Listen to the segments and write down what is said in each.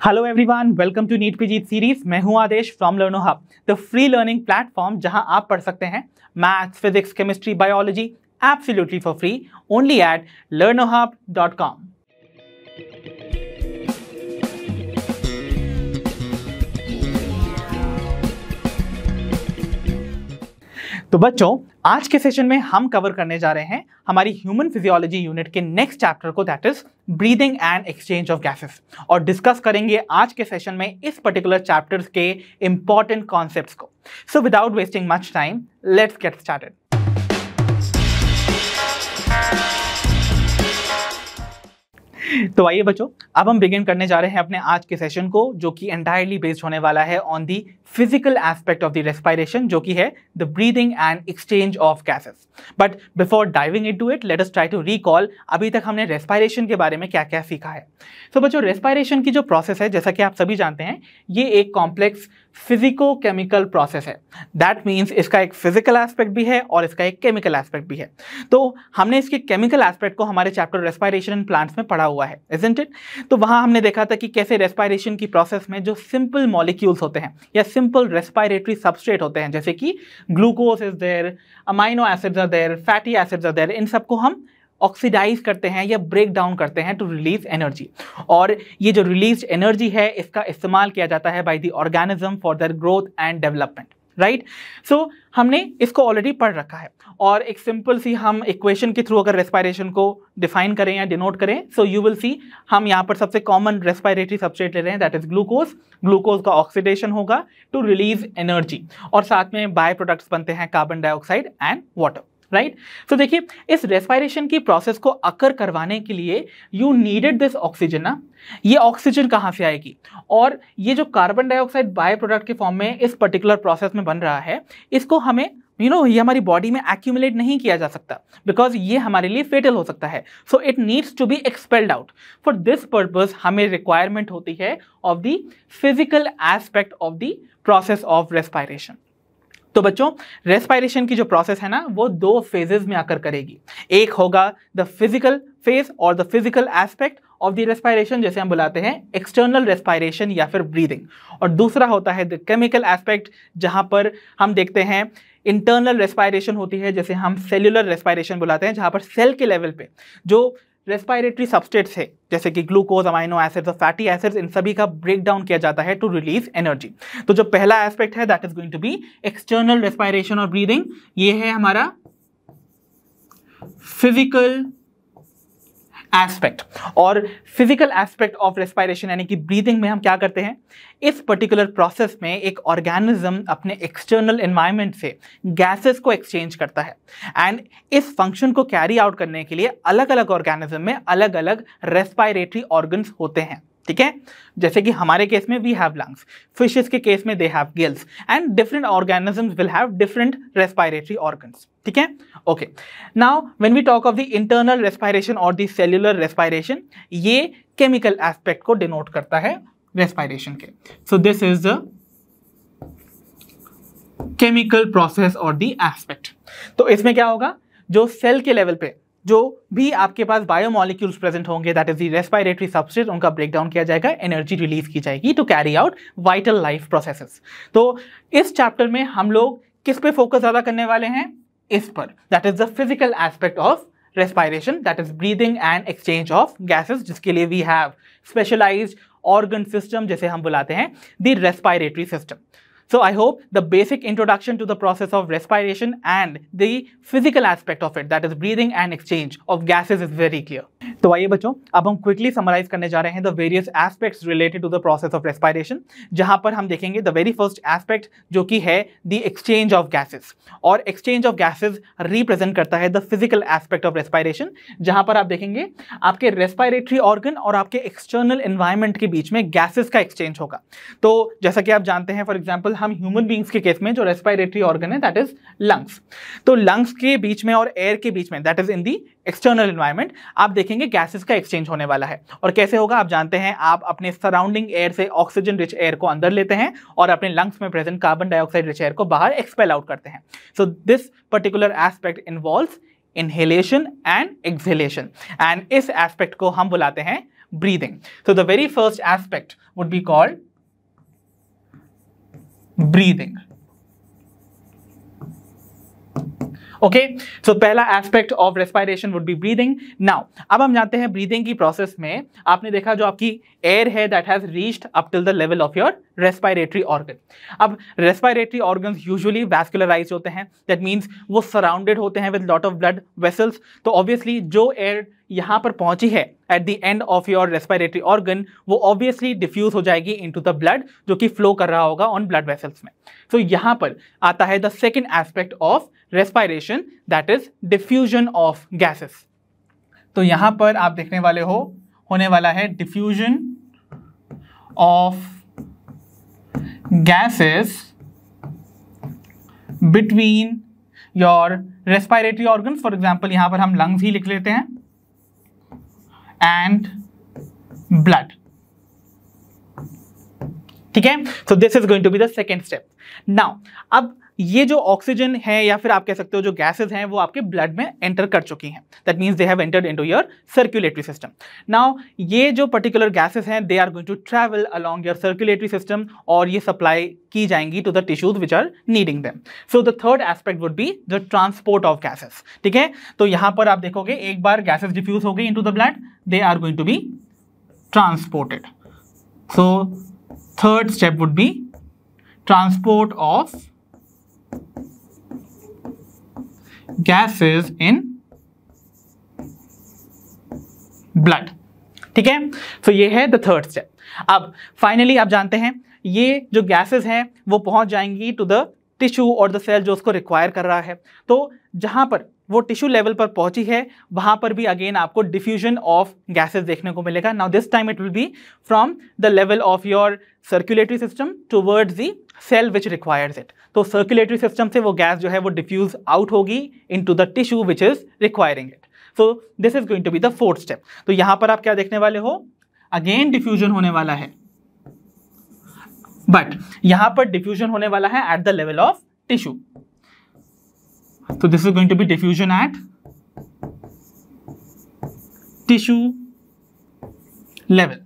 Hello everyone welcome to NEET PG series मैं हूँ Aadesh from Learno Hub the free learning platform जहाँ आप पढ़ सकते हैं maths physics chemistry biology absolutely for free only at learnohub.com तो बच्चों, आज के सेशन में हम कवर करने जा रहे हैं हमारी ह्यूमन फिजियोलॉजी यूनिट के नेक्स्ट चैप्टर को that is breathing and exchange of gases और डिस्कस करेंगे आज के सेशन में इस पर्टिकुलर चैप्टर के इंपॉर्टेंट कॉन्सेप्ट को. So without wasting much time let's get started तो आइए बच्चों अब हम बिगिन करने जा रहे हैं अपने आज के सेशन को जो कि एंटायरली बेस्ड होने वाला है on the physical aspect of the respiration जो कि है the breathing and exchange of gases but before diving into it let us try to recall अभी तक हमने रेस्पायरेशन के बारे में क्या क्या सीखा है. तो so, बच्चों रेस्पायरेशन की जो प्रोसेस है जैसा कि आप सभी जानते हैं ये एक कॉम्प्लेक्स फिजिको केमिकल प्रोसेस है। दैट मीन्स इसका एक फ़िज़िकल एस्पेक्ट भी है और इसका एक केमिकल एस्पेक्ट भी है। तो हमने इसके केमिकल एस्पेक्ट को हमारे चैप्टर रेस्पायरेशन इन प्लांट्स में पढ़ा हुआ है इजेंट इट तो वहाँ हमने देखा था कि कैसे रेस्पायरेशन की प्रोसेस में जो सिंपल मॉलिक्यूल्स होते हैं या सिंपल रेस्पायरेटरी सबस्ट्रेट होते हैं, जैसे कि glucose is there amino acids are there fatty acids are there इन सबको हम ऑक्सीडाइज करते हैं या ब्रेक डाउन करते हैं टू रिलीज़ एनर्जी और ये जो रिलीज़ एनर्जी है, इसका इस्तेमाल किया जाता है by the organism for their growth and development right so हमने इसको ऑलरेडी पढ़ रखा है. और एक सिंपल सी हम इक्वेशन के थ्रू अगर रेस्पायरेशन को डिफाइन करें या डिनोट करें सो यू विल सी हम यहाँ पर सबसे कॉमन रेस्पायरेटरी सबस्ट्रेट ले रहे हैं दैट इज़ ग्लूकोज ग्लूकोज का ऑक्सीडेशन होगा टू रिलीज़ एनर्जी और साथ में बाय प्रोडक्ट्स बनते हैं carbon dioxide and water right so देखिए इस रेस्पायरेशन की प्रोसेस को अकर करवाने के लिए यू नीडेड दिस ऑक्सीजन ना। ये ऑक्सीजन कहाँ से आएगी? और ये जो कार्बन डाइऑक्साइड बाय प्रोडक्ट के फॉर्म में इस पर्टिकुलर प्रोसेस में बन रहा है इसको हमें यू you नो know, ये हमारी बॉडी में एक्यूमुलेट नहीं किया जा सकता बिकॉज़ ये हमारे लिए फेटल हो सकता है। So it needs to be expelled out for this purpose हमें रिक्वायरमेंट होती है of the physical aspect of the process of respiration तो बच्चों रेस्पायरेशन की जो प्रोसेस है ना, वो दो फेजेस में आकर करेगी। एक होगा द फ़िज़िकल फ़ेज़ और the physical aspect of the respiration जैसे हम बुलाते हैं एक्सटर्नल रेस्पायरेशन या फिर ब्रीदिंग और दूसरा होता है द केमिकल एस्पेक्ट जहाँ पर हम देखते हैं इंटरनल रेस्पायरेशन होती है, जैसे हम सेल्युलर रेस्पायरेशन बुलाते हैं, जहाँ पर सेल के लेवल पे, जो रेस्पायरेटरी सबस्टेट्स है, जैसे कि ग्लूकोज अमाइनो एसिड्स और फैटी एसिड्स इन सभी का ब्रेक डाउन किया जाता है टू रिलीज़ एनर्जी तो जो पहला एस्पेक्ट है that is going to be external respiration और ब्रीदिंग ये है हमारा फ़िज़िकल एस्पेक्ट और फ़िज़िकल एस्पेक्ट ऑफ़ रेस्पायरेशन यानी कि ब्रीदिंग में हम क्या करते हैं? इस पर्टिकुलर प्रोसेस में एक ऑर्गेनिज्म अपने एक्सटर्नल एनवायरनमेंट से गैसेस को एक्सचेंज करता है। एंड इस फ़ंक्शन को कैरी आउट करने के लिए अलग अलग ऑर्गेनिज्म में अलग अलग रेस्पायरेटरी ऑर्गन्स होते हैं। ठीक है? जैसे कि हमारे केस में वी हैव लंग्स फिशेस के केस में they have gills and different organisms will have different respiratory organs ठीक है? Okay now when we talk of the internal respiration और द सेल्युलर रेस्पायरेशन ये केमिकल एस्पेक्ट को denote करता है respiration के। So this is the chemical process और the aspect तो इसमें क्या होगा? जो सेल के लेवल पे जो भी आपके पास बायोमोलिक्यूल्स प्रेजेंट होंगे that is the respiratory substrate उनका ब्रेक डाउन किया जाएगा एनर्जी रिलीज़ की जाएगी to carry out vital life processes तो इस चैप्टर में हम लोग किस पे फोकस ज़्यादा करने वाले हैं? इस पर. That is the physical aspect of respiration that is breathing and exchange of gases जिसके लिए we have specialised organ system जैसे हम बुलाते हैं the respiratory system So I hope the basic introduction to the process of respiration and the physical aspect of it, that is breathing and exchange of gases is very clear. तो आइए बच्चों अब हम quickly summarise करने जा रहे हैं the various aspects related to the process of respiration जहाँ पर हम देखेंगे द वेरी फ़र्स्ट एस्पेक्ट जो कि है द एक्सचेंज ऑफ़ गैसेस और एक्सचेंज ऑफ़ गैसेस रिप्रेजेंट करता है the physical aspect of respiration जहाँ पर आप देखेंगे आपके रेस्पायरेटरी ऑर्गन और आपके एक्सटर्नल एनवायरमेंट के बीच में गैसेस का एक्सचेंज होगा तो जैसा कि आप जानते हैं फॉर एग्ज़ाम्पल हम ह्यूमन बींग्स के केस में जो रेस्पायरेटरी ऑर्गन है दैट इज़ लंग्स तो लंग्स के बीच में और एयर के बीच में that is in the external environment आप देखेंगे गैसेस का एक्सचेंज होने वाला है। और कैसे होगा, आप जानते हैं, आप अपने सराउंडिंग एयर से ऑक्सीजन रिच एयर को अंदर लेते हैं और अपने लंग्स में present carbon dioxide rich air को बाहर एक्सपेल आउट करते हैं। So this particular aspect involve inhalation and exhalation and इस एस्पेक्ट को हम बुलाते हैं breathing. So, the very first aspect would be called breathing. Okay so पहला aspect of respiration would be breathing now अब हम जानते हैं ब्रीदिंग की प्रोसेस में आपने देखा जो आपकी एयर है that has reached up till the level of your respiratory organ अब रेस्पायरेटरी ऑर्गन यूजुअली वैस्कुलराइज होते हैं. दैट मीन्स वो सराउंडेड होते हैं with lot of blood vessels तो ऑब्वियसली जो एयर यहाँ पर पहुँची है at the end of your respiratory organ वो ऑब्वियसली डिफ्यूज हो जाएगी इनटू द ब्लड जो कि फ्लो कर रहा होगा ऑन ब्लड वेसल्स में. सो so, यहाँ पर आता है the second aspect of respiration that is diffusion of gases तो यहाँ पर आप देखने वाले हो होने वाला है diffusion of gases between your respiratory organ for example यहाँ पर हम लंग्स ही लिख लेते हैं एंड ब्लड ठीक है? So this is going to be the second step now अब ये जो ऑक्सीजन है या फिर आप कह सकते हो जो गैसेज हैं, वो आपके ब्लड में एंटर कर चुकी हैं। That means they have entered into your circulatory system now ये जो पर्टिकुलर गैसेज हैं they are going to travel along your circulatory system और ये सप्लाई की जाएँगी to the tissues which are needing them so the third aspect would be the transport of gases ठीक है? तो यहाँ पर आप देखोगे, एक बार गैसेज डिफ्यूज हो गई into the blood they are going to be transported so third step would be transport of gases in blood ठीक है? तो ये है द थर्ड स्टेप अब फाइनली आप जानते हैं, ये जो गैसेस हैं, वो पहुँच जाएँगी टू द टिश्यू और द सेल जो उसको रिक्वायर कर रहा है। तो जहाँ पर वो टिश्यू लेवल पर पहुँची है, वहाँ पर भी अगेन आपको डिफ्यूजन ऑफ़ गैसेस देखने को मिलेगा। Now this time it will be from the level of your circulatory system towards the cell which requires it तो सर्कुलेटरी सिस्टम से वो गैस जो है वो डिफ्यूज आउट होगी into the tissue which is requiring it so this is going to be the fourth step तो यहाँ पर आप क्या देखने वाले हो? अगेन डिफ्यूजन होने वाला है। बट यहाँ पर डिफ्यूजन होने वाला है at the level of tissue तो this is going to be diffusion at tissue level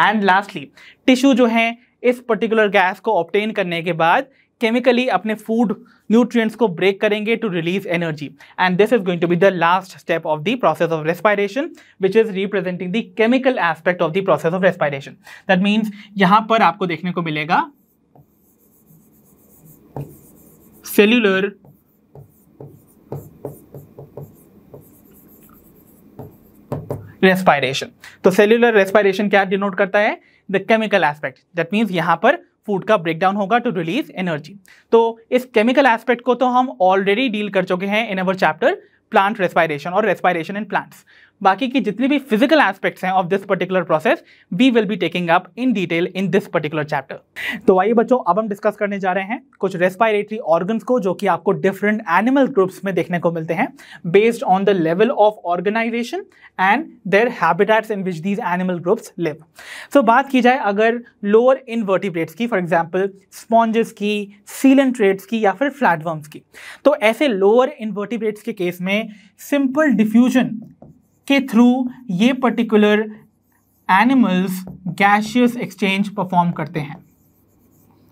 and lastly tissue जो है इस पर्टिकुलर गैस को ऑप्टेन करने के बाद केमिकली अपने फ़ूड न्यूट्रिएंट्स को ब्रेक करेंगे to release energy and this is going to be the last step of the process of respiration which is representing the chemical aspect of the process of respiration that means यहाँ पर आपको देखने को मिलेगा cellular respiration तो cellular respiration क्या denote करता है? The chemical aspect that means यहाँ पर फ़ूड का ब्रेकडाउन होगा टू रिलीज़ एनर्जी तो इस केमिकल एस्पेक्ट को तो हम ऑलरेडी डील कर चुके हैं in our chapter plant respiration और रेस्पायरेशन इन प्लांट्स बाकी की जितनी भी फ़िज़िकल एस्पेक्ट्स हैं of this particular process we will be taking up in detail in this particular chapter तो आइए बच्चों, अब हम डिस्कस करने जा रहे हैं कुछ रेस्पायरेटरी ऑर्गन्स को जो कि आपको डिफरेंट एनिमल ग्रुप्स में देखने को मिलते हैं based on the level of organisation and their habitats in which these animal groups live so बात की जाए अगर लोअर इनवर्टिब्रेट्स की फॉर एग्ज़ाम्पल स्पॉन्जेस की सीलन सीलेंट्रेट्स की या फिर फ्लैटवर्म्स की। तो ऐसे लोअर इनवर्टिब्रेट्स के केस में सिंपल डिफ्यूजन के थ्रू ये particular animals gaseous exchange perform करते हैं।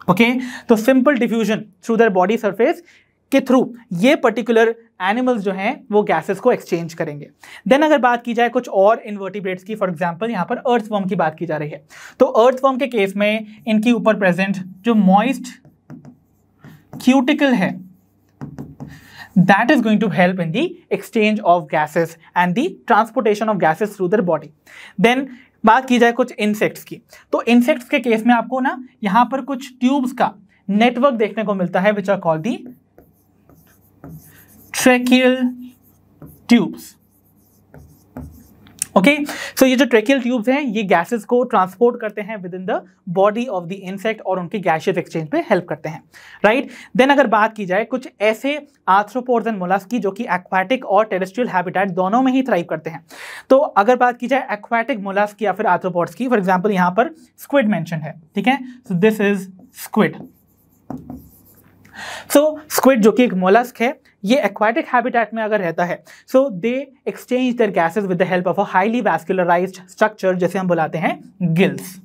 Okay okay? तो simple diffusion through their body surface के थ्रू ये पर्टिकुलर एनिमल्स जो हैं, वो गैसेस को एक्सचेंज करेंगे। देन अगर बात की जाए कुछ और इन्वर्टिब्रेट्स की फॉर एग्जांपल यहाँ पर अर्थ अर्थवर्म की बात की जा रही है। तो अर्थ अर्थवर्म के केस में इनकी ऊपर प्रेजेंट जो मॉइस्ट क्यूटिकल है that is going to help in the exchange of gases and the transportation of gases through their body then बात की जाए कुछ इंसेक्ट्स की तो इंसेक्ट्स के केस में आपको ना यहाँ पर कुछ ट्यूब्स का नेटवर्क देखने को मिलता है which are call the tracheal tubes okay so ये जो ट्रेकियल ट्यूब्स हैं, ये गैसेस को ट्रांसपोर्ट करते हैं within the body of the insect और उनके गैशियस एक्सचेंज पे हेल्प करते हैं राइट right? देन अगर बात की जाए, कुछ ऐसे आर्थ्रोपोड्स एंड मोलस की जो कि एक्वाटिक और टेरेस्ट्रियल हैबिटेट दोनों में ही थ्राइव करते हैं। तो अगर बात की जाए एक्वाटिक मोलस की या फिर आर्थ्रोपोड्स की फॉर एग्ज़ाम्पल यहाँ पर स्क्विड मैंशन है, ठीक है? So this is squid so squid जो कि एक मोलस्क है ये एक्वाटिक हैबिटेट में अगर रहता है so they exchange their gases with the help of a highly vascularise structure जैसे हम बुलाते हैं गिल्स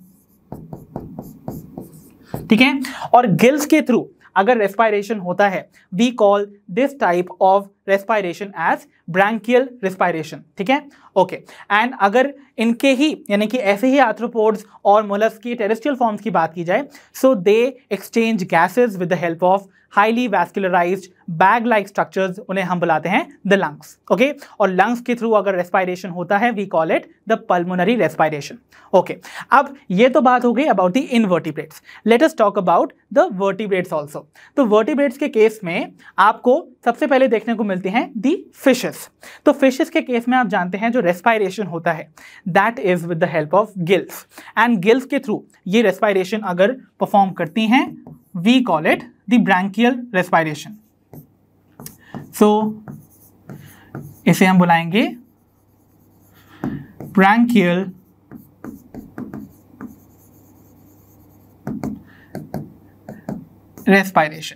ठीक है? और गिल्स के थ्रू अगर रेस्पायरेशन होता है we call this type of respiration as branchial respiration ठीक है? ओके एंड अगर इनके ही, यानी कि ऐसे ही आर्थ्रोपोड्स और मोलस की टेरेस्ट्रियल फॉर्म्स की बात की जाए so they exchange gases with the help of highly vascularise bag like structures उन्हें हम बुलाते हैं द लंग्स ओके और लंग्स के थ्रू अगर रेस्पायरेशन होता है we call it the pulmonary respiration okay अब ये तो बात हो गई about the invertebrates let us talk about the vertebrates also तो वर्टिब्रेट्स के केस में आपको सबसे पहले देखने को मिलती हैं दी फिशेस तो फिशेस के केस में आप जानते हैं जो रेस्पायरेशन होता है। That is with the help of gills and gills के थ्रू ये रेस्पायरेशन अगर परफॉर्म करती हैं we call it the branchial respiration so इसे हम बुलाएँगे ब्रैंकियल रेस्पायरेशन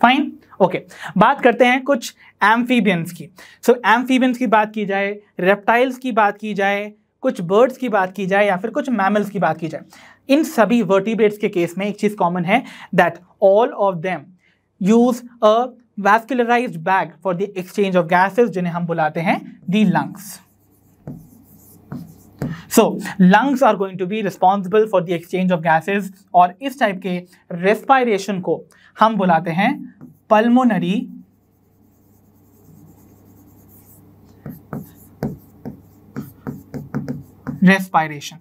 फाइन ओके बात करते हैं कुछ एम्फीबियंस की। सो so, एम्फीबियंस की बात की जाए रेप्टाइल्स की बात की जाए कुछ बर्ड्स की बात की जाए या फिर कुछ मैमल्स की बात की जाए इन सभी वर्टिब्रेट्स के केस में एक चीज़ कॉमन है that all of them use a vascularise bag for the exchange of gases जिन्हें हम बुलाते हैं the lungs so lungs are going to be responsible for the exchange of gases और इस टाइप के रेस्पायरेशन को हम बुलाते हैं pulmonary respiration.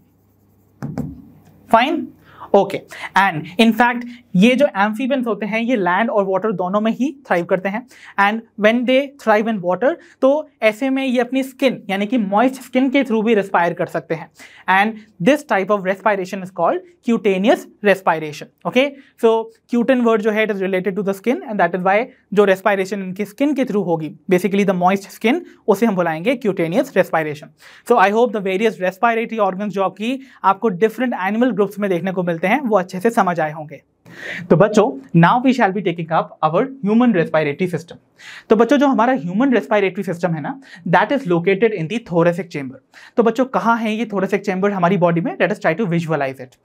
Fine okay and in fact ये जो एम्फीबियंस होते हैं, ये लैंड और वाटर दोनों में ही थ्राइव करते हैं. And when they thrive in water तो ऐसे में ये अपनी स्किन यानी कि मॉइस्ट स्किन के थ्रू भी रेस्पायर कर सकते हैं. And this type of respiration is called cutaneous respiration okay so cutan word जो है it is related to the skin and that is why जो रेस्पायरेशन इनकी स्किन के थ्रू होगी. बेसिकली द मॉइस्ट स्किन उसे हम बुलाएँगे cutaneous respiration so I hope the various respiratory organ जो की आपको डिफरेंट एनिमल ग्रुप्स में देखने को मिलते हैं वो अच्छे से समझ आए होंगे। तो बच्चों now we shall be taking up our human respiratory system तो बच्चों, जो हमारा ह्यूमन रेस्पायरेटरी सिस्टम है ना that is located in the thoracic chamber तो बच्चों, कहाँ है ये थोरेसिक चेंबर हमारी बॉडी में? Let us try to visualise it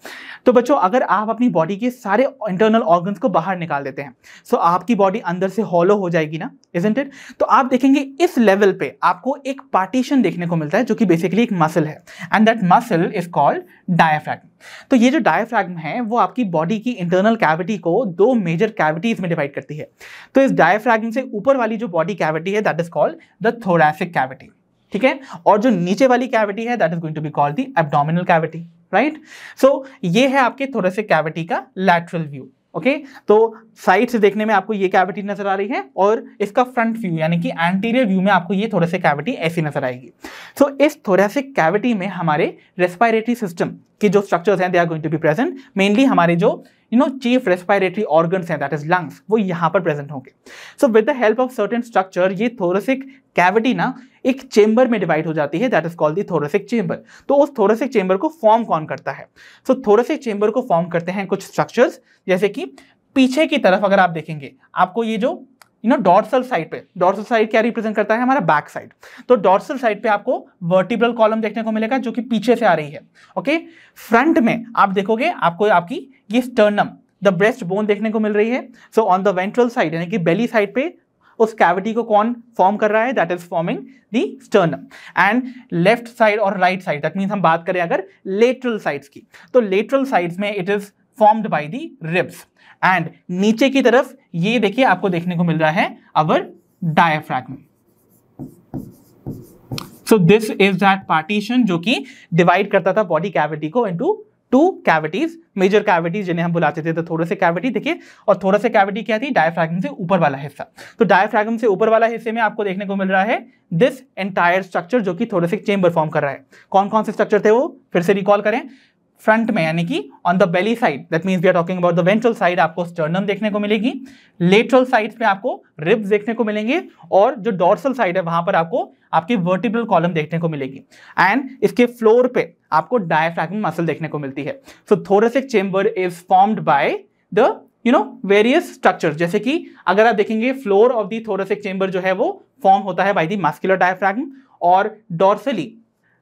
तो बच्चों, अगर आप अपनी बॉडी के सारे इंटरनल ऑर्गन्स को बाहर निकाल देते हैं सो so आपकी बॉडी अंदर से हॉलो हो जाएगी ना इजेंट इट तो आप देखेंगे इस लेवल पे आपको एक पार्टीशन देखने को मिलता है, जो कि बेसिकली एक मसल है and that muscle is called diaphragm तो ये जो डायफ्रैगम है, वो आपकी बॉडी की इंटरनल कैविटी को दो मेजर कैविटीज में डिवाइड करती है। तो इस डायफ्रैगम से ऊपर वाली जो बॉडी कैविटी है that is called the thoracic cavity ठीक है? और जो नीचे वाली कैविटी है that is going to be called the abdominal cavity right so ये है आपके थोरेसिक कैविटी का लैटरल व्यू ओके? तो साइड से देखने में आपको ये कैविटी नज़र आ रही है और इसका फ्रंट व्यू यानी कि एंटीरियर व्यू में आपको ये थोड़े से कैविटी ऐसी नज़र आएगी। सो so, इस थोरेसिक कैविटी में हमारे रेस्पायरेटरी सिस्टम के जो स्ट्रक्चर्स हैं they are going to be present mainly हमारे जो you know chief respiratory organs हैं दैट इज़ लंग्स वो यहाँ पर प्रेजेंट होंगे। So with the help of certain structure ये थोरेसिक कैविटी ना एक चेंबर में डिवाइड हो जाती है that is called the thoracic chamber तो उस थोरेसिक चेंबर को फॉर्म कौन करता है? सो थोरेसिक चेंबर को फॉर्म करते हैं कुछ स्ट्रक्चर्स जैसे कि पीछे की तरफ़ अगर आप देखेंगे, आपको ये जो यू नो डॉर्सल साइड पे डॉर्सल साइड क्या रिप्रेजेंट करता है? हमारा बैक साइड तो डॉर्सल साइड पे आपको वर्टिब्रल कॉलम देखने को मिलेगा, जो कि पीछे से आ रही है. ओके फ्रंट में आप देखोगे, आपको आपकी ये स्टर्नम द ब्रेस्ट बोन देखने को मिल रही है. So on the ventral side यानी कि बेली साइड पे उस कैविटी को कौन फॉर्म कर रहा है? That is forming the sternum and left side और राइट साइड दैट मीन हम बात करें अगर लेटरल साइड्स की। तो लेटरल साइड्स में it is formed by the ribs and नीचे की तरफ़ ये देखिए आपको देखने को मिल रहा है our diaphragm so this is that partition जो कि डिवाइड करता था बॉडी कैविटी को into two cavities major cavities जिन्हें हम बुलाते थे तो थोड़े से कैविटी देखिए, और थोड़ा से कैविटी क्या थी? डायफ्रैगम से ऊपर वाला हिस्सा। तो डायफ्रैगम से ऊपर वाला हिस्से में आपको देखने को मिल रहा है दिस एंटायर स्ट्रक्चर जो कि थोड़े से चेंबर फॉर्म कर रहा है। कौन कौन से स्ट्रक्चर थे वो? फिर से रिकॉल करें। फ्रंट में, यानी कि on the belly side that means we are talking about the ventral side आपको स्टर्नम देखने को मिलेगी। लेटरल साइड पे आपको रिब्स देखने को मिलेंगे, और जो डॉर्सल साइड है, वहाँ पर आपको आपकी वर्टिब्रल कॉलम देखने को मिलेगी। एंड इसके फ्लोर पे आपको डायफ्रैगम मसल देखने को मिलती है। So thoracic chamber is formed by the you know various structure जैसे कि अगर आप देखेंगे floor of the thoracic chamber जो है वो फॉर्म होता है बाय दी मस्कुलर डायफ्रैगम और डॉर्सली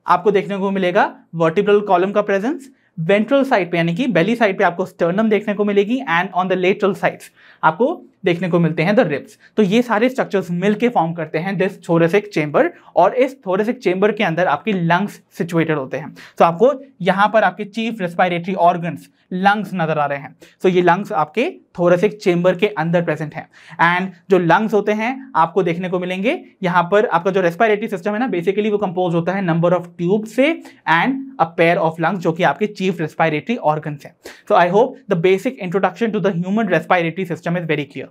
आपको देखने को मिलेगा वर्टिब्रल कॉलम का प्रेजेंस वेंट्रल साइड पे, यानी कि बेली साइड पे आपको स्टर्नम देखने को मिलेगी and on the lateral sides आपको देखने को मिलते हैं द रिब्स तो ये सारे स्ट्रक्चर्स मिलके फॉर्म करते हैं दिस थोरेसिक चेंबर और इस थोरेसिक चेंबर के अंदर आपके लंग्स सिचुएटेड होते हैं. तो आपको यहाँ पर आपके चीफ रेस्पायरेटरी ऑर्गन्स लंग्स नज़र आ रहे हैं. सो so, ये लंग्स आपके थोरेसिक चेंबर के अंदर प्रेजेंट हैं. एंड जो लंग्स होते हैं आपको देखने को मिलेंगे. यहाँ पर आपका जो रेस्पायरेटरी सिस्टम है ना बेसिकली वो कंपोज होता है नंबर ऑफ़ ट्यूब से and a pair of lungs जो कि आपके चीफ रेस्पायरेटरी ऑर्गन्स हैं. So I hope the basic introduction to the human respiratory system is very clear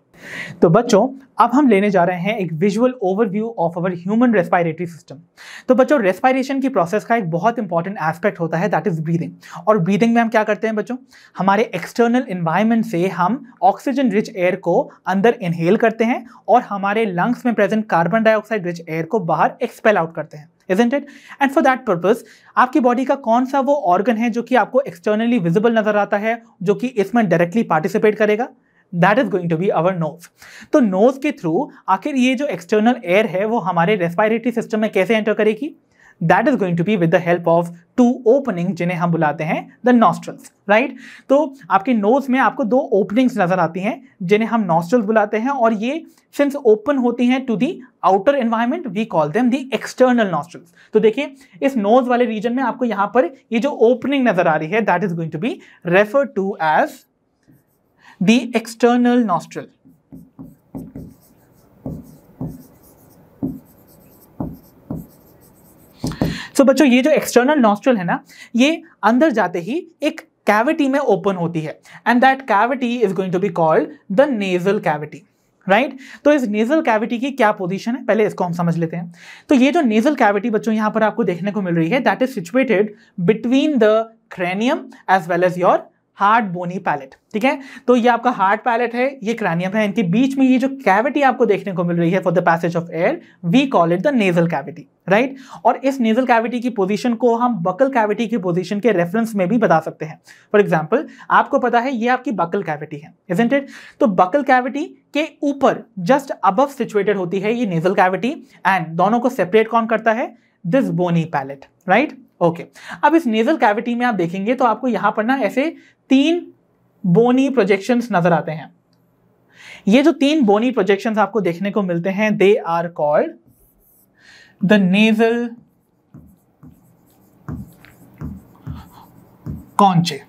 तो बच्चों, अब हम लेने जा रहे हैं एक visual overview of our human respiratory system तो बच्चों रेस्पायरेशन की प्रोसेस का एक बहुत इंपॉर्टेंट एस्पेक्ट होता है दैट इज़ ब्रीदिंग और ब्रीदिंग में हम क्या करते हैं बच्चों? हमारे एक्सटर्नल इन्वायरमेंट से हम ऑक्सीजन रिच एयर को अंदर इनहेल करते हैं और हमारे लंग्स में present carbon dioxide rich air को बाहर एक्सपेल आउट करते हैं. Isn't it? And for that purpose, आपकी बॉडी का कौन सा वो ऑर्गन है जो कि आपको एक्सटर्नली विजिबल नज़र आता है, जो कि इसमें डायरेक्टली पार्टिसिपेट करेगा? That is going to be our nose तो नोज़ के थ्रू आखिर ये जो एक्सटर्नल एयर है, वो हमारे रेस्पायरेटरी सिस्टम में कैसे एंटर करेगी? That is going to be with the help of two opening जिन्हें हम बुलाते हैं द नॉस्ट्रल्स राइट तो आपके नोज़ में आपको दो ओपनिंग्स नज़र आती हैं, जिन्हें हम नॉस्ट्रल्स बुलाते हैं और ये सिंस ओपन होती हैं to the outer environment we call them the external nostrils तो देखिए, इस नोज़ वाले रीजन में आपको यहाँ पर ये जो ओपनिंग नज़र आ रही है that is going to be refer to as the external nostril. So so, बच्चों ये जो एक्सटर्नल नॉस्ट्रल है ना ये अंदर जाते ही एक कैविटी में ओपन होती है। And that cavity is going to be called the nasal cavity right तो इस नेजल कैविटी की क्या पोजीशन है? पहले इसको हम समझ लेते हैं। तो ये जो नेजल कैविटी बच्चों यहाँ पर आपको देखने को मिल रही है that is situated between the cranium as well as your hard bony palate, ठीक है? तो ये आपका हार्ड पैलेट है, ये क्रैनियम है। इनके बीच में ये जो कैविटी आपको देखने को मिल रही है for the passage of air we call it the nasal cavity right और इस नेजल कैविटी की पोजीशन को हम बकल कैविटी की पोजीशन के रेफरेंस में भी बता सकते हैं। फॉर एग्जांपल आपको पता है ये आपकी बकल कैविटी है इजेंट इट तो बकल कैविटी के ऊपर जस्ट अबव सिचुएटेड होती है ये नेजल कैविटी एंड दोनों को सेपरेट कौन करता है? This bony palate right okay अब इस नेजल कैविटी में आप देखेंगे तो आपको यहाँ पर ना ऐसे तीन बोनी प्रोजेक्शंस नज़र आते हैं। ये जो तीन बोनी प्रोजेक्शंस आपको देखने को मिलते हैं they are called the nasal conchae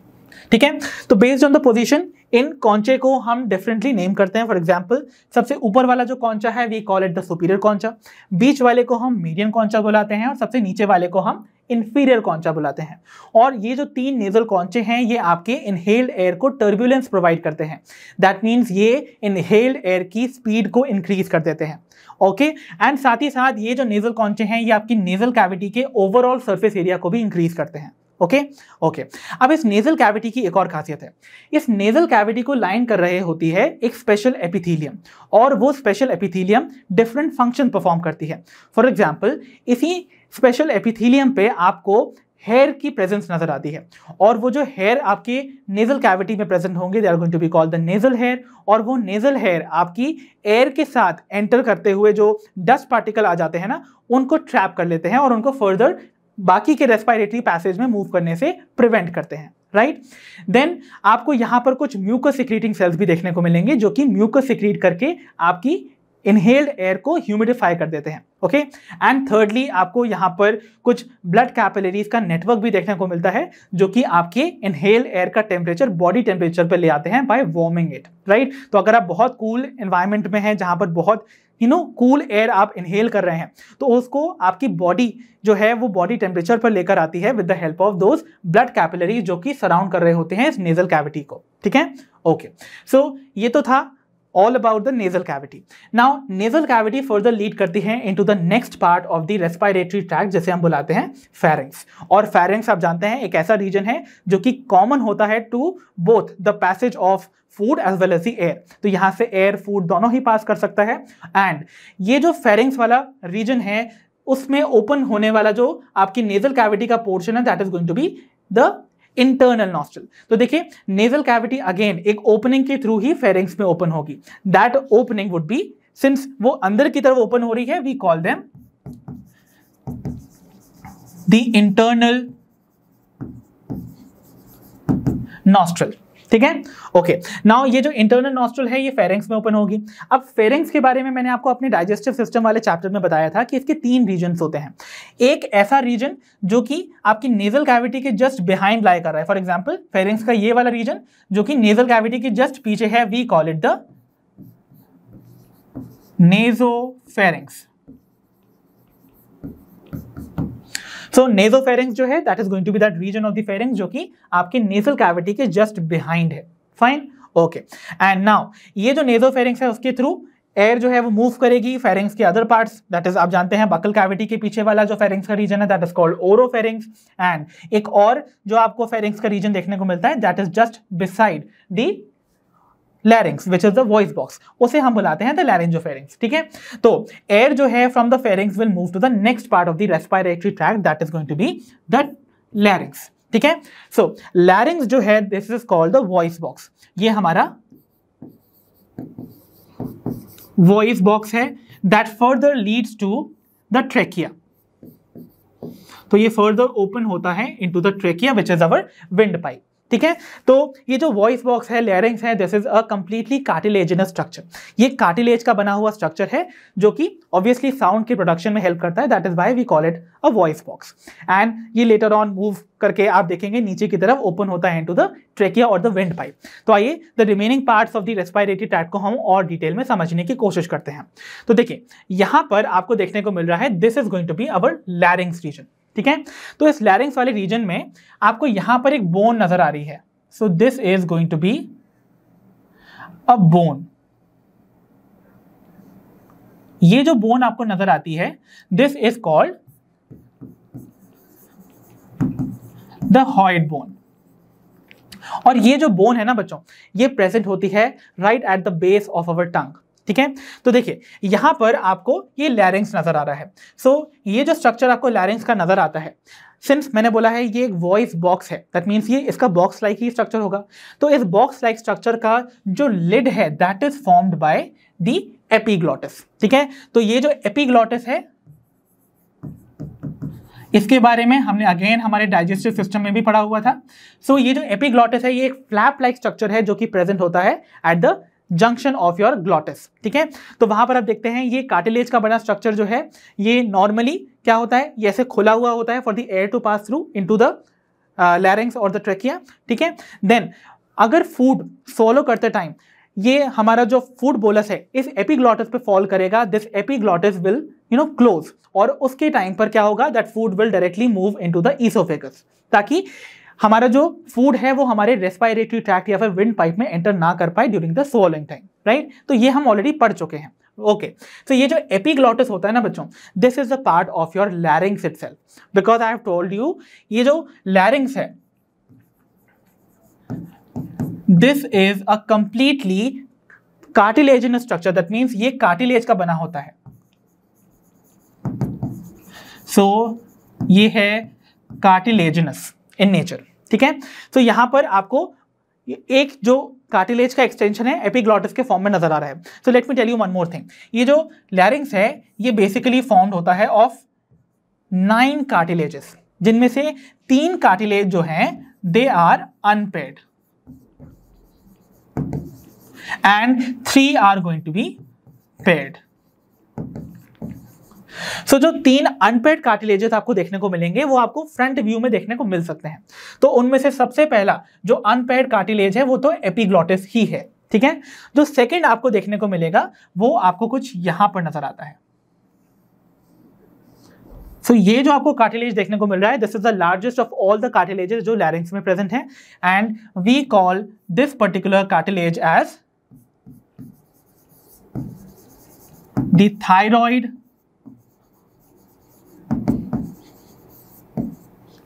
ठीक है? तो बेस्ड ऑन द पोजीशन इन कॉन्चे को हम डिफरेंटली नेम करते हैं. फॉर एग्ज़ाम्पल सबसे ऊपर वाला जो कॉन्चा है we call it the superior concha. बीच वाले को हम मीडियम कॉन्चा बुलाते हैं और सबसे नीचे वाले को हम इन्फीरियर कॉन्चा बुलाते हैं. और ये जो तीन नेजल कॉन्चे हैं, ये आपके इनहेल्ड एयर को टर्बुलेंस प्रोवाइड करते हैं. दैट मीन्स ये इनहेल्ड एयर की स्पीड को इंक्रीज कर देते हैं. ओके? एंड साथ ही साथ ये जो नेजल कॉन्चे हैं, ये आपकी नेजल कैविटी के ओवरऑल सर्फेस एरिया को भी इंक्रीज करते हैं. ओके? ओके। अब इस नेजल कैविटी की एक और खासियत है। इस नेजल कैविटी को लाइन कर रहे होती है एक स्पेशल एपिथीलियम और वो special epithelium different function perform करती है। फॉर एग्ज़ाम्पल इसी स्पेशल एपिथीलियम पे आपको हेयर की प्रेजेंस नज़र आती है और वो जो हेयर आपके नेजल कैविटी में प्रेजेंट होंगे they are going to be called the nasal hair और वो नेजल हेयर आपकी एयर के साथ एंटर करते हुए जो डस्ट पार्टिकल आ जाते हैं ना, उनको ट्रैप कर लेते हैं और उनको फर्दर बाकी के रेस्पायरेटरी पैसेज में मूव करने से प्रिवेंट करते हैं राइट right? देन आपको यहाँ पर कुछ म्यूकस सिक्रीटिंग सेल्स भी देखने को मिलेंगे, जो कि म्यूकस सिक्रीट करके आपकी इनहेल्ड एयर को ह्यूमिडिफाई कर देते हैं ओके एंड थर्डली आपको यहाँ पर कुछ ब्लड कैपिलरीज का नेटवर्क भी देखने को मिलता है, जो कि आपके इनहेल्ड एयर का टेम्परेचर बॉडी टेम्परेचर पर ले आते हैं बाय वार्मिंग इट राइट तो अगर आप बहुत कूल cool एनवायरमेंट में हैं, जहाँ पर बहुत यू नो कूल एयर आप इनहेल कर रहे हैं तो उसको आपकी बॉडी जो है, वो बॉडी टेम्परेचर पर लेकर आती है with the help of those blood capillary जो कि सराउंड कर रहे होते हैं इस नेजल कैविटी को, ठीक है? ओके सो ये तो था all about the nasal cavity now nasal cavity further lead करती है into the next part of the respiratory tract जैसे हम बुलाते हैं फेरेंस और फेरेंस आप जानते हैं एक ऐसा रीजन है जो कि कॉमन होता है to both the passage of food as well as the air तो यहाँ से एयर फ़ूड दोनों ही पास कर सकता है. एंड ये जो फेरिंग्स वाला रीजन है, उसमें ओपन होने वाला जो आपकी नेजल कैविटी का पोर्शन है that is going to be the internal nostril तो देखिए नेजल कैविटी अगेन एक ओपनिंग के थ्रू ही फेरिंग्स में ओपन होगी। That opening would be since वो अंदर की तरफ़ ओपन हो रही है we call them the internal nostril ठीक है? ओके नाउ ये जो इंटरनल नॉस्ट्रल है, ये फेरेंक्स में ओपन होगी। अब फेरेंक्स के बारे में मैंने आपको अपने डाइजेस्टिव सिस्टम वाले चैप्टर में बताया था कि इसके तीन रीजन होते हैं। एक ऐसा रीजन जो कि आपकी नेजल कैविटी के जस्ट बिहाइंड लाई कर रहा है। फॉर एग्ज़ाम्पल फेरेंक्स का ये वाला रीजन जो कि नेजल कैविटी के जस्ट पीछे है we call it the nasopharynx so nasopharynx जो है that is going to be that region of the pharynx जो कि आपके नेजल कैविटी के जस्ट बिहाइंड है। फाइन ओके एंड नाउ ये जो नेजोफेरेंस है, उसके थ्रू एयर जो है, वो मूव करेगी फेरिंग्स के अदर पार्ट्स दैट इज़ आप जानते हैं बकल कैविटी के पीछे वाला जो फेरिंग्स का रीजन है that is called oropharynx and एक और जो आपको फेरिंग्स का रीजन देखने को मिलता है that is just beside the larynx which is the voice box उसे हम बुलाते हैं द लैरिंजोफेरिंग्स ठीक है? तो एयर जो है from the pharynx will move to the next part of the respiratory tract that is going to be the larynx ठीक है? सो लैरिंग्स जो है this is called the voice box ये हमारा वॉइस बॉक्स है that further leads to the trachea तो ये further open होता है into the trachea which is our windpipe ठीक है? तो ये जो वॉइस बॉक्स है लेयरिंग्स है this is a completely cartilaginous structure ये कार्टिलेज का बना हुआ स्ट्रक्चर है, जो कि ऑब्वियसली साउंड के प्रोडक्शन में हेल्प करता है that is why we call it a voice box and ये लेटर ऑन मूव करके आप देखेंगे, नीचे की तरफ़ ओपन होता है टू द ट्रेकिया और द विंड पाइप तो आइए the remaining parts of the respiratory tract को हम और डिटेल में समझने की कोशिश करते हैं। तो देखिए, यहाँ पर आपको देखने को मिल रहा है this is going to be our larynx region ठीक है? तो इस लैरिंग्स वाले रीजन में आपको यहाँ पर एक बोन नज़र आ रही है। So this is going to be a bone ये जो बोन आपको नज़र आती है this is called the hyoid bone और ये जो बोन है ना बच्चों, ये प्रेजेंट होती है right at the base of our tongue ठीक है? तो देखिए यहाँ पर आपको ये लैरिंग्स नज़र आ रहा है। सो so, ये जो स्ट्रक्चर आपको लैरिंग्स का नज़र आता है सिंस मैंने बोला है ये एक वॉइस बॉक्स है दैट मीन्स ये इसका बॉक्स लाइक ही स्ट्रक्चर होगा। तो इस बॉक्स लाइक स्ट्रक्चर का जो लिड है that is formed by the epiglottis ठीक है? तो ये जो एपीग्लॉटिस है इसके बारे में हमने अगेन हमारे डाइजेस्टिव सिस्टम में भी पढ़ा हुआ था। सो so, ये जो एपिग्लॉटिस है ये एक फ्लैप लाइक स्ट्रक्चर है जो कि प्रेजेंट होता है at the junction of your glottis, ठीक है? तो वहाँ पर आप देखते हैं, ये कार्टिलेज का बना स्ट्रक्चर जो है, ये नॉर्मली क्या होता है? ये ऐसे खुला हुआ होता है for the air to pass through into the larynx और द ट्रेकिया ठीक है? देन अगर फ़ूड सोलो करते टाइम ये हमारा जो फ़ूड बोलस है, इस एपीग्लॉटिस पे फॉल करेगा this epiglottis will you know close और उसके टाइम पर क्या होगा? That food will directly move into the oesophagus ताकि हमारा जो फ़ूड है वो हमारे रेस्पायरेटरी ट्रैक्ट या फिर विंड पाइप में एंटर ना कर पाए during the swallowing time right तो ये हम ऑलरेडी पढ़ चुके हैं ओके okay. तो ये जो एपिग्लॉटिस होता है ना बच्चों this is the part of your larynx itself because I have told you ये जो लैरिंग्स है this is a completely cartilaginous structure that means ये कार्टिलेज का बना होता है। सो so, ये है कार्टिलेजिनस इन नेचर ठीक है? तो यहाँ पर आपको एक जो कार्टिलेज का एक्सटेंशन है एपिग्लॉटिस के फॉर्म में नज़र आ रहा है। So let me tell you one more thing ये जो लैरिंग्स है, ये बेसिकली फॉर्म्ड होता है ऑफ़ नाइन कार्टिलेजेस जिनमें से तीन कार्टिलेज जो हैं they are unpaired and three are going to be paired so so, जो तीन अनपेड कार्टिलेजेस आपको देखने को मिलेंगे वो आपको फ्रंट व्यू में देखने को मिल सकते हैं। तो उनमें से सबसे पहला जो अनपेड कार्टिलेज है वो तो एपीग्लॉटिस ही है ठीक है? जो सेकंड आपको देखने को मिलेगा वो आपको कुछ यहाँ पर नज़र आता है। सो so, ये जो आपको कार्टिलेज देखने को मिल रहा है this is the largest of all the cartilages जो लैरिंग्स में प्रेजेंट है and we call this particular cartilage as the thyroid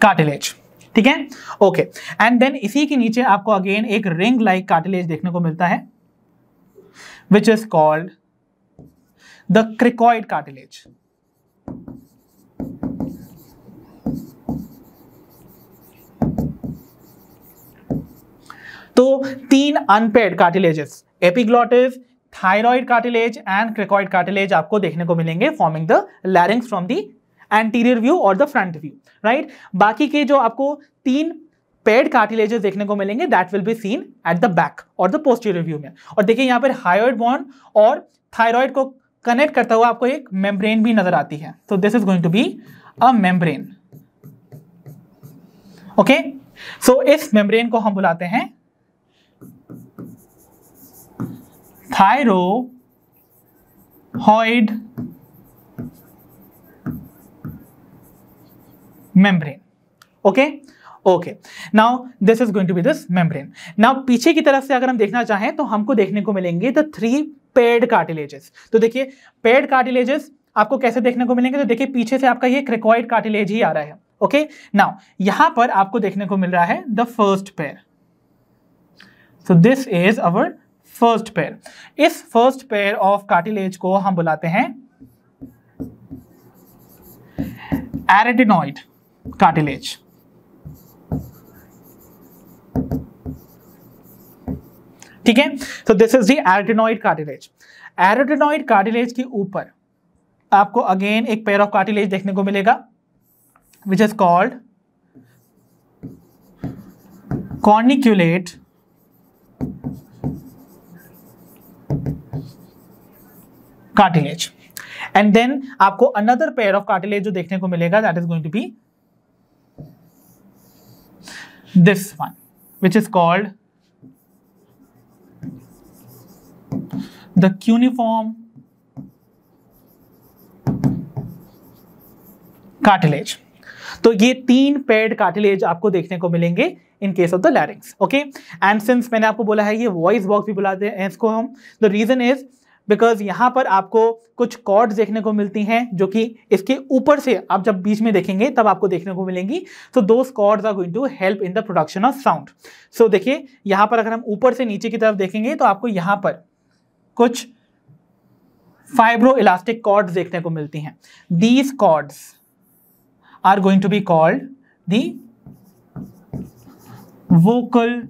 cartilage ठीक है? ओके एंड देन इसी के नीचे आपको अगेन एक रिंग लाइक कार्टिलेज देखने को मिलता है which is called the cricoid cartilage तो तीन unpaired cartilages epiglottis thyroid cartilage and cricoid cartilage आपको देखने को मिलेंगे forming the larynx from the anterior view और द फ्रंट व्यू राइट बाकी के जो आपको तीन पेड कार्टिलेजेस देखने को मिलेंगे that will be seen at the back और द पोस्टीरियर व्यू में। और देखिए यहाँ पर हाइड बॉन्ड और थायराइड को कनेक्ट करता हुआ आपको एक मेम्ब्रेन भी नज़र आती है। तो this is going to be a membrane okay so इस मेम्ब्रेन को हम बुलाते हैं thyrohyoid membrane. Okay? Okay now this is going to be this membrane now पीछे की तरफ़ से अगर हम देखना चाहें तो हमको देखने को मिलेंगे द थ्री पेड कार्टिलेजेस तो देखिए पेड कार्टिलेजेस आपको कैसे देखने को मिलेंगे? तो देखिए, पीछे से आपका ये क्रिकॉइड कार्टिलेज ही आ रहा है. ओके नाउ यहाँ पर आपको देखने को मिल रहा है the first pair so this is our first pair इस फ़र्स्ट पेयर ऑफ़ कार्टिलेज को हम बुलाते हैं एरेटिनॉइड कार्टिलेज ठीक है? तो this is the arytenoid cartilage arytenoid cartilage के ऊपर आपको अगेन एक पेयर ऑफ़ कार्टिलेज देखने को मिलेगा which is called corniculate cartilage and then आपको अनदर पेयर ऑफ़ कार्टिलेज जो देखने को मिलेगा that is going to be this one which is called the cuneiform cartilage तो ये तीन पेड कार्टिलेज आपको देखने को मिलेंगे in case of the larynx okay and since मैंने आपको बोला है, ये वॉइस बॉक्स भी बुलाते हैं, इसको हम द रीजन इज़ बिकॉज़ यहाँ पर आपको कुछ कॉर्ड्स देखने को मिलती हैं जो कि इसके ऊपर से आप जब बीच में देखेंगे, तब आपको देखने को मिलेंगी। तो those cords are going to help in the production of sound so देखिए, यहाँ पर अगर हम ऊपर से नीचे की तरफ़ देखेंगे तो आपको यहाँ पर कुछ फाइब्रो इलास्टिक कॉर्ड्स देखने को मिलती हैं। These cords are going to be called the vocal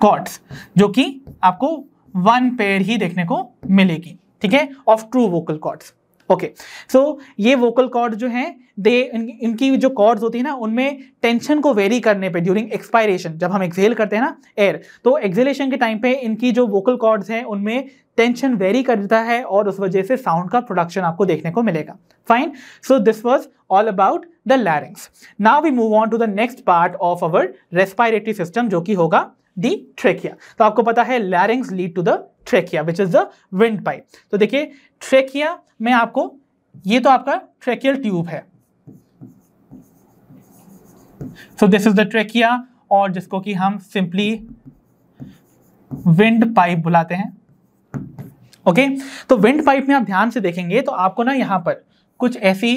cords जो कि आपको वन पेयर ही देखने को मिलेगी ठीक है? Of true vocal cords okay so ये वोकल कॉर्ड जो हैं दे इन, इनकी जो कॉर्ड्स होती है ना उनमें टेंशन को वेरी करने पे ड्यूरिंग एक्सपायरेशन जब हम एक्सेल करते हैं ना एयर तो एक्सेलेशन के टाइम पे इनकी जो वोकल कॉर्ड्स हैं उनमें टेंशन वेरी करता है और उस वजह से साउंड का प्रोडक्शन आपको देखने को मिलेगा. Fine so this was all about the larynx now we move on to the next part of our respiratory system जो कि होगा दी ट्रेकिया तो आपको पता है larynx lead to the trachea which is the wind pipe तो देखिए trachea में आपको, ये तो आपका ट्रेकियल ट्यूब है। So this is the trachea और जिसको कि हम सिंपली विंड पाइप बुलाते हैं। Okay okay? तो विंड पाइप में आप ध्यान से देखेंगे तो आपको ना यहाँ पर कुछ ऐसी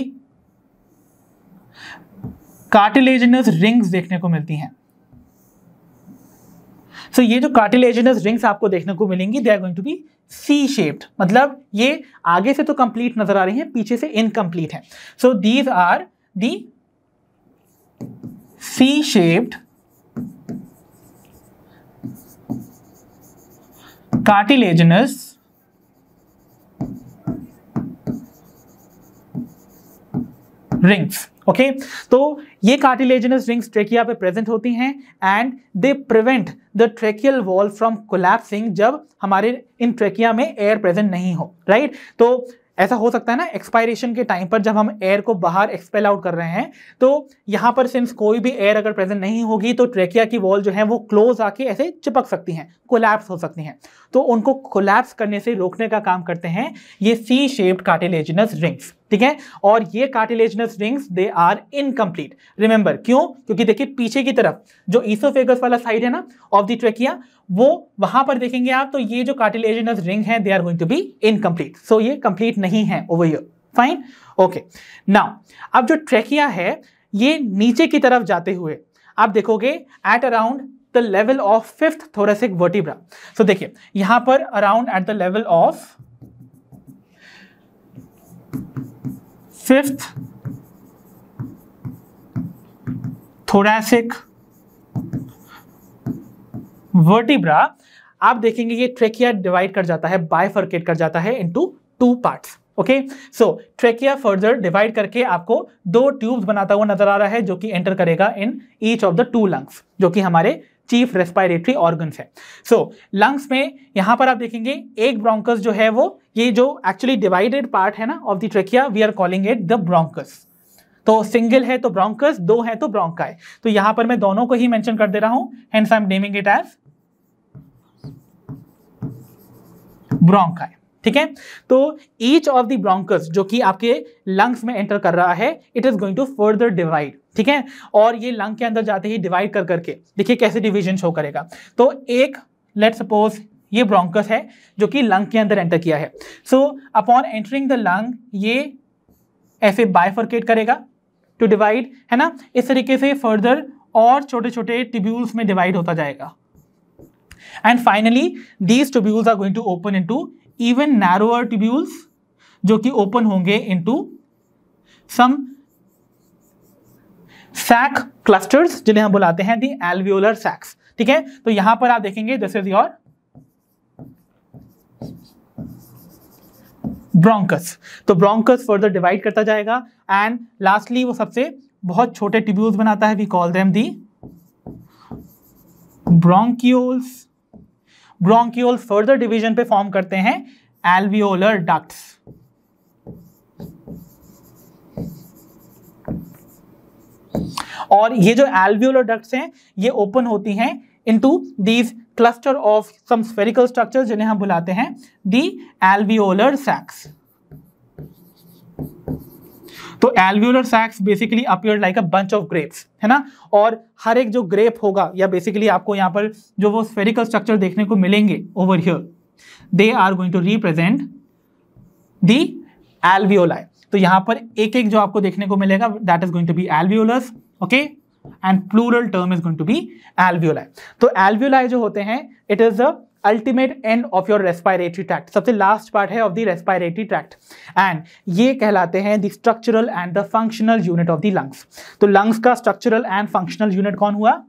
कार्टिलेजनस रिंग्स देखने को मिलती हैं। सो ये जो कार्टिलेजनस रिंग्स आपको देखने को मिलेंगी they are going to be C shaped मतलब ये आगे से तो कंप्लीट नज़र आ रही हैं, पीछे से इनकम्प्लीट है. So these are the C shaped cartilaginous rings okay तो ये कार्टिलेजनस रिंग्स ट्रेकिया पे प्रेजेंट होती हैं and they prevent the tracheal wall from collapsing जब हमारे इन ट्रेकिया में एयर प्रेजेंट नहीं हो राइट right? तो ऐसा हो सकता है ना एक्सपायरेशन के टाइम पर जब हम एयर को बाहर एक्सपेल आउट कर रहे हैं तो यहाँ पर सिंस कोई भी एयर अगर प्रेजेंट नहीं होगी तो ट्रेकिया की वॉल जो है वो क्लोज आके ऐसे चिपक सकती हैं कोलैप्स हो सकती हैं। तो उनको कोलैप्स करने से रोकने का काम करते हैं ये सी शेप्ड कार्टिलेजिनस रिंग्स ठीक है? और ये cartilaginous rings they are incomplete remember क्यों? क्योंकि देखिए, पीछे की तरफ़ जो ईसोफेगस वाला साइड है ना ऑफ़ द ट्रेकिया वो वहाँ पर देखेंगे आप तो ये जो कार्टिलेजिनस रिंग है they are going to be incomplete so ये कंप्लीट नहीं है over here fine okay now अब जो ट्रेकिया है, ये नीचे की तरफ़ जाते हुए, आप देखोगे at around the level of fifth thoracic vertebra so देखिए, यहाँ पर around at the level of fifth thoracic vertebra आप देखेंगे ये ट्रेकिया डिवाइड कर जाता है बायफर्केट कर जाता है into two parts okay so trachea further divide करके आपको दो ट्यूब्स बनाता हुआ नज़र आ रहा है जो कि एंटर करेगा in each of the two lungs जो कि हमारे चीफ रेस्पायरेटरी ऑर्गन्स है। सो so, लंग्स में यहाँ पर आप देखेंगे एक ब्रोंकस जो है वो ये जो एक्चुअली डिवाइडेड पार्ट है ना of the trachea we are calling it the bronchus तो सिंगल है तो ब्रोंकस दो है तो ब्रोंकाई तो यहाँ पर मैं दोनों को ही मेंशन कर दे रहा हूँ hence I am naming it as bronchi, ठीक है? तो ईच ऑफ़ द ब्रोंकस जो कि आपके लंग्स में एंटर कर रहा है it is going to further divide ठीक है? और ये लंग के अंदर जाते ही डिवाइड कर करके, देखिए कैसे डिवीज़न शो करेगा। तो एक लेट सपोज़ ये ब्रोंकस है, जो कि लंग के अंदर एंटर किया है। So upon entering the lung ये ऐसे बायफर्केट करेगा टू डिवाइड है ना? इस तरीके से फर्दर और छोटे छोटे ट्यूब्यूल्स में डिवाइड होता जाएगा। And finally these tubules are going to open into even narrower tubules जो कि ओपन होंगे इनटू सम सैक क्लस्टर्स जिन्हें हम बुलाते हैं दी एल्वियोलर सैक्स ठीक है? तो यहाँ पर आप देखेंगे दिस इज़ योर ब्रोंकस तो ब्रोंकस फर्दर डिवाइड करता जाएगा एंड लास्टली वो सबसे बहुत छोटे टिब्यूल्स बनाता है we call them the bronchioles bronchioles further division पे फॉर्म करते हैं एल्वियोलर डक्ट्स। और ये जो एल्वियोलर डक्ट्स हैं, ये ओपन होती हैं into these cluster of some spherical structure जिन्हें हम बुलाते हैं दी एल्वियोलर सैक्स तो alveolar sacs basically appear like a bunch of grapes है ना? और हर एक जो ग्रेप होगा, या बेसिकली आपको यहाँ पर जो वो स्फेरिकल स्ट्रक्चर देखने को मिलेंगे over here they are going to represent the alveoli तो यहाँ पर एक एक जो आपको देखने को मिलेगा that is going to be alveolus okay and plural term is going to be alveoli तो एल्वियोलाई जो होते हैं it is the ultimate end of your respiratory tract सबसे लास्ट पार्ट है of the respiratory tract and ये कहलाते हैं the structural and the functional unit of the lungs तो लंग्स का स्ट्रक्चरल एंड फंक्शनल यूनिट कौन हुआ?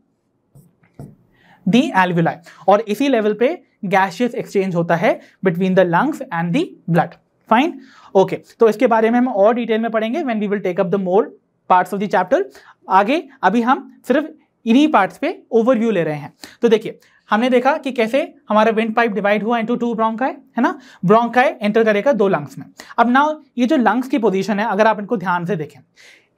दी एल्विलाई और इसी लेवल पे गैशियस एक्सचेंज होता है between the lungs and the blood fine okay तो इसके बारे में हम और डिटेल में पढ़ेंगे when we will take up the more parts of the chapter आगे अभी हम सिर्फ़ इन्हीं पार्ट्स पे ओवरव्यू ले रहे हैं. तो देखिए हमने देखा कि कैसे हमारा विंड पाइप डिवाइड हुआ इनटू टू ब्रोंकाई है ना? ब्रोंकाई एंटर करेगा दो लंग्स में। अब नाउ ये जो लंग्स की पोजीशन है, अगर आप इनको ध्यान से देखें,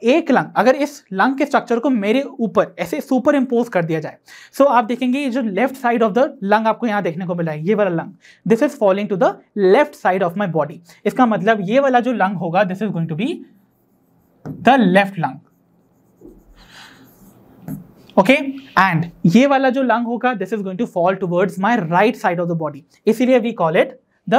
एक लंग अगर इस लंग के स्ट्रक्चर को मेरे ऊपर, ऐसे सुपर इम्पोज कर दिया जाए सो आप देखेंगे ये जो left side of the lung आपको यहाँ देखने को मिला है, ये वाला lung this is falling to the left side of my body इसका मतलब ये वाला जो लंग होगा this is going to be the left lung okay and ये वाला जो लंग होगा this is going to fall towards my right side of the body इसीलिए we call it the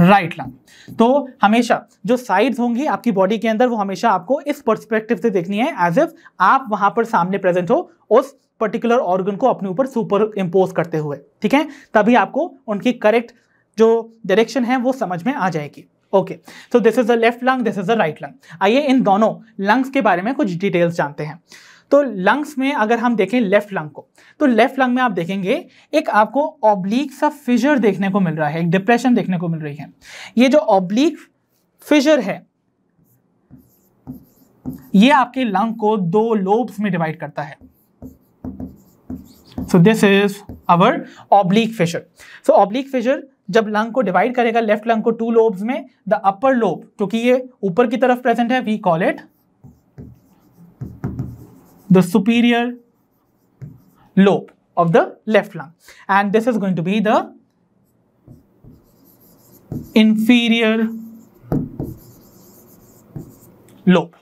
right lung तो हमेशा जो साइड्स होंगी आपकी बॉडी के अंदर, वो हमेशा आपको इस पर्सपेक्टिव से देखनी है एज इफ़ आप वहाँ पर सामने प्रेजेंट हो, उस पर्टिकुलर ऑर्गन को अपने ऊपर सुपर इम्पोज करते हुए। ठीक है? तभी आपको उनकी करेक्ट जो डायरेक्शन है, वो समझ में आ जाएगी। Okay so this is the left lung this is the right lung आइए इन दोनों लंग्स के बारे में कुछ डिटेल्स जानते हैं। तो लंग्स में अगर हम देखें लेफ़्ट लंग को तो लेफ़्ट लंग में आप देखेंगे, एक आपको ऑब्लिक सा फिजर देखने को मिल रहा है, एक डिप्रेशन देखने को मिल रही है। ये जो ऑब्लिक फिजर है, ये आपके लंग को दो लोब्स में डिवाइड करता है। So this is our oblique fissure so oblique fissure जब लंग को डिवाइड करेगा लेफ़्ट लंग को टू लोब्स में द अपर लोब क्योंकि ये ऊपर की तरफ़ प्रेजेंट है we call it the superior lobe of the left lung and this is going to be the inferior lobe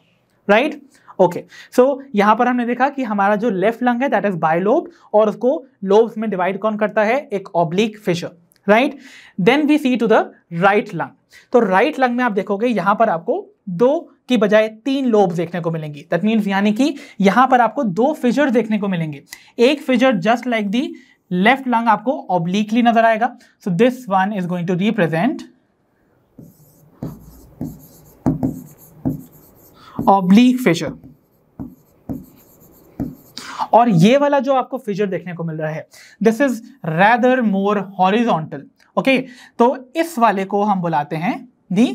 right okay so यहाँ पर हमने देखा कि हमारा जो लेफ़्ट लंग है दैट इज़ बाय लोब और उसको लोब्स में डिवाइड कौन करता है? एक oblique fissure right? Then we see to the right lung तो राइट लंग में आप देखोगे यहाँ पर आपको दो की बजाय तीन लोब देखने को मिलेंगी। दैट मीन्स यानी कि यहाँ पर आपको दो फिजर देखने को मिलेंगे। एक fissure just like the left lung आपको ऑब्लिकली नज़र आएगा। So this one is going to represent oblique fissure और ये वाला जो आपको फिजर देखने को मिल रहा है this is rather more horizontal okay तो इस वाले को हम बुलाते हैं the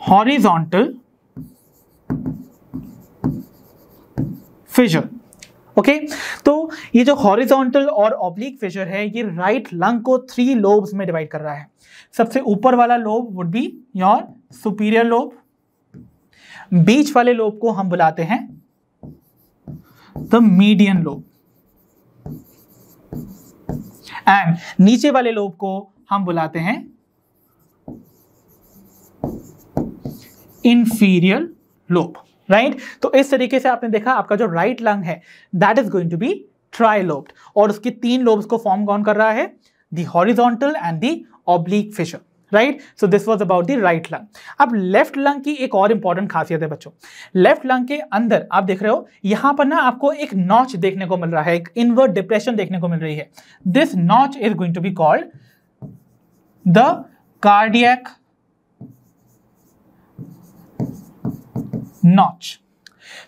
horizontal fissure okay okay? तो ये जो हॉरिजॉन्टल और ऑब्लिक फिशर है, ये राइट लंग को थ्री लोब्स में डिवाइड कर रहा है सबसे ऊपर वाला lobe would be your superior lobe बीच वाले लोब को हम बुलाते हैं द मीडियन लोब एंड नीचे वाले लोब को हम बुलाते हैं इंफीरियर लोब राइट तो इस तरीके से आपने देखा, आपका जो राइट लंग है that is going to be trilobed और उसकी तीन लोब्स को फॉर्म कौन कर रहा है? The and the oblique fissure right so this was about the right lung अब लेफ़्ट लंग की एक और इंपॉर्टेंट खासियत है बच्चों। लेफ़्ट लंग के अंदर, आप देख रहे हो, यहाँ पर ना आपको एक नॉच देखने को मिल रहा है, एक इनवर्ट डिप्रेशन देखने को मिल रही है। This notch is going to be called the cardiac notch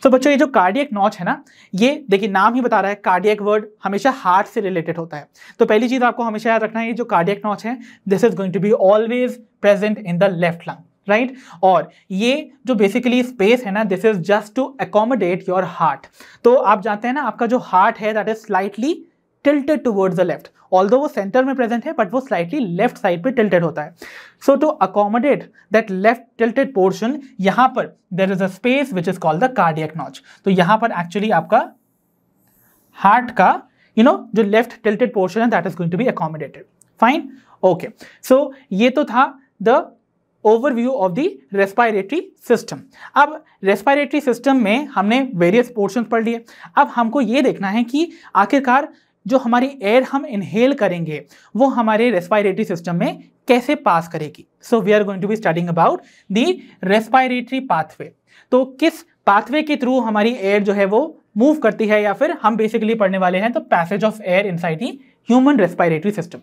तो बच्चों, ये जो कार्डियक नॉच है ना, ये देखिए, नाम ही बता रहा है कार्डियक वर्ड हमेशा हार्ट से रिलेटेड होता है तो पहली चीज़ आपको हमेशा याद रखना है, ये जो कार्डियक नॉच है this is going to be always present in the left lung right right? और ये जो बेसिकली स्पेस है ना this is just to accommodate your heart तो आप जानते हैं ना, आपका जो हार्ट है that is slightly tilted towards the left although वो सेंटर में प्रेजेंट है बट वो स्लाइटली लेफ़्ट साइड पे टिल्टेड होता है. So to accommodate that left tilted portion यहाँ पर there is a space which is called the cardiac notch तो यहाँ पर एक्चुअली आपका हार्ट का यू you नो know, जो लेफ़्ट टिल्टेड पोर्शन है that is going to be accommodated fine okay so ये तो था the overview of the respiratory system अब रेस्पायरेटरी सिस्टम में हमने वेरियस पोर्शन पढ़ लिए. अब हमको ये देखना है कि आखिरकार जो हमारी एयर हम इनहेल करेंगे, वो हमारे रेस्पायरेटरी सिस्टम में कैसे पास करेगी? So we are going to be starting about the respiratory pathway तो किस पाथवे के थ्रू हमारी एयर जो है वो मूव करती है या फिर हम बेसिकली पढ़ने वाले हैं तो passage of air inside the human respiratory system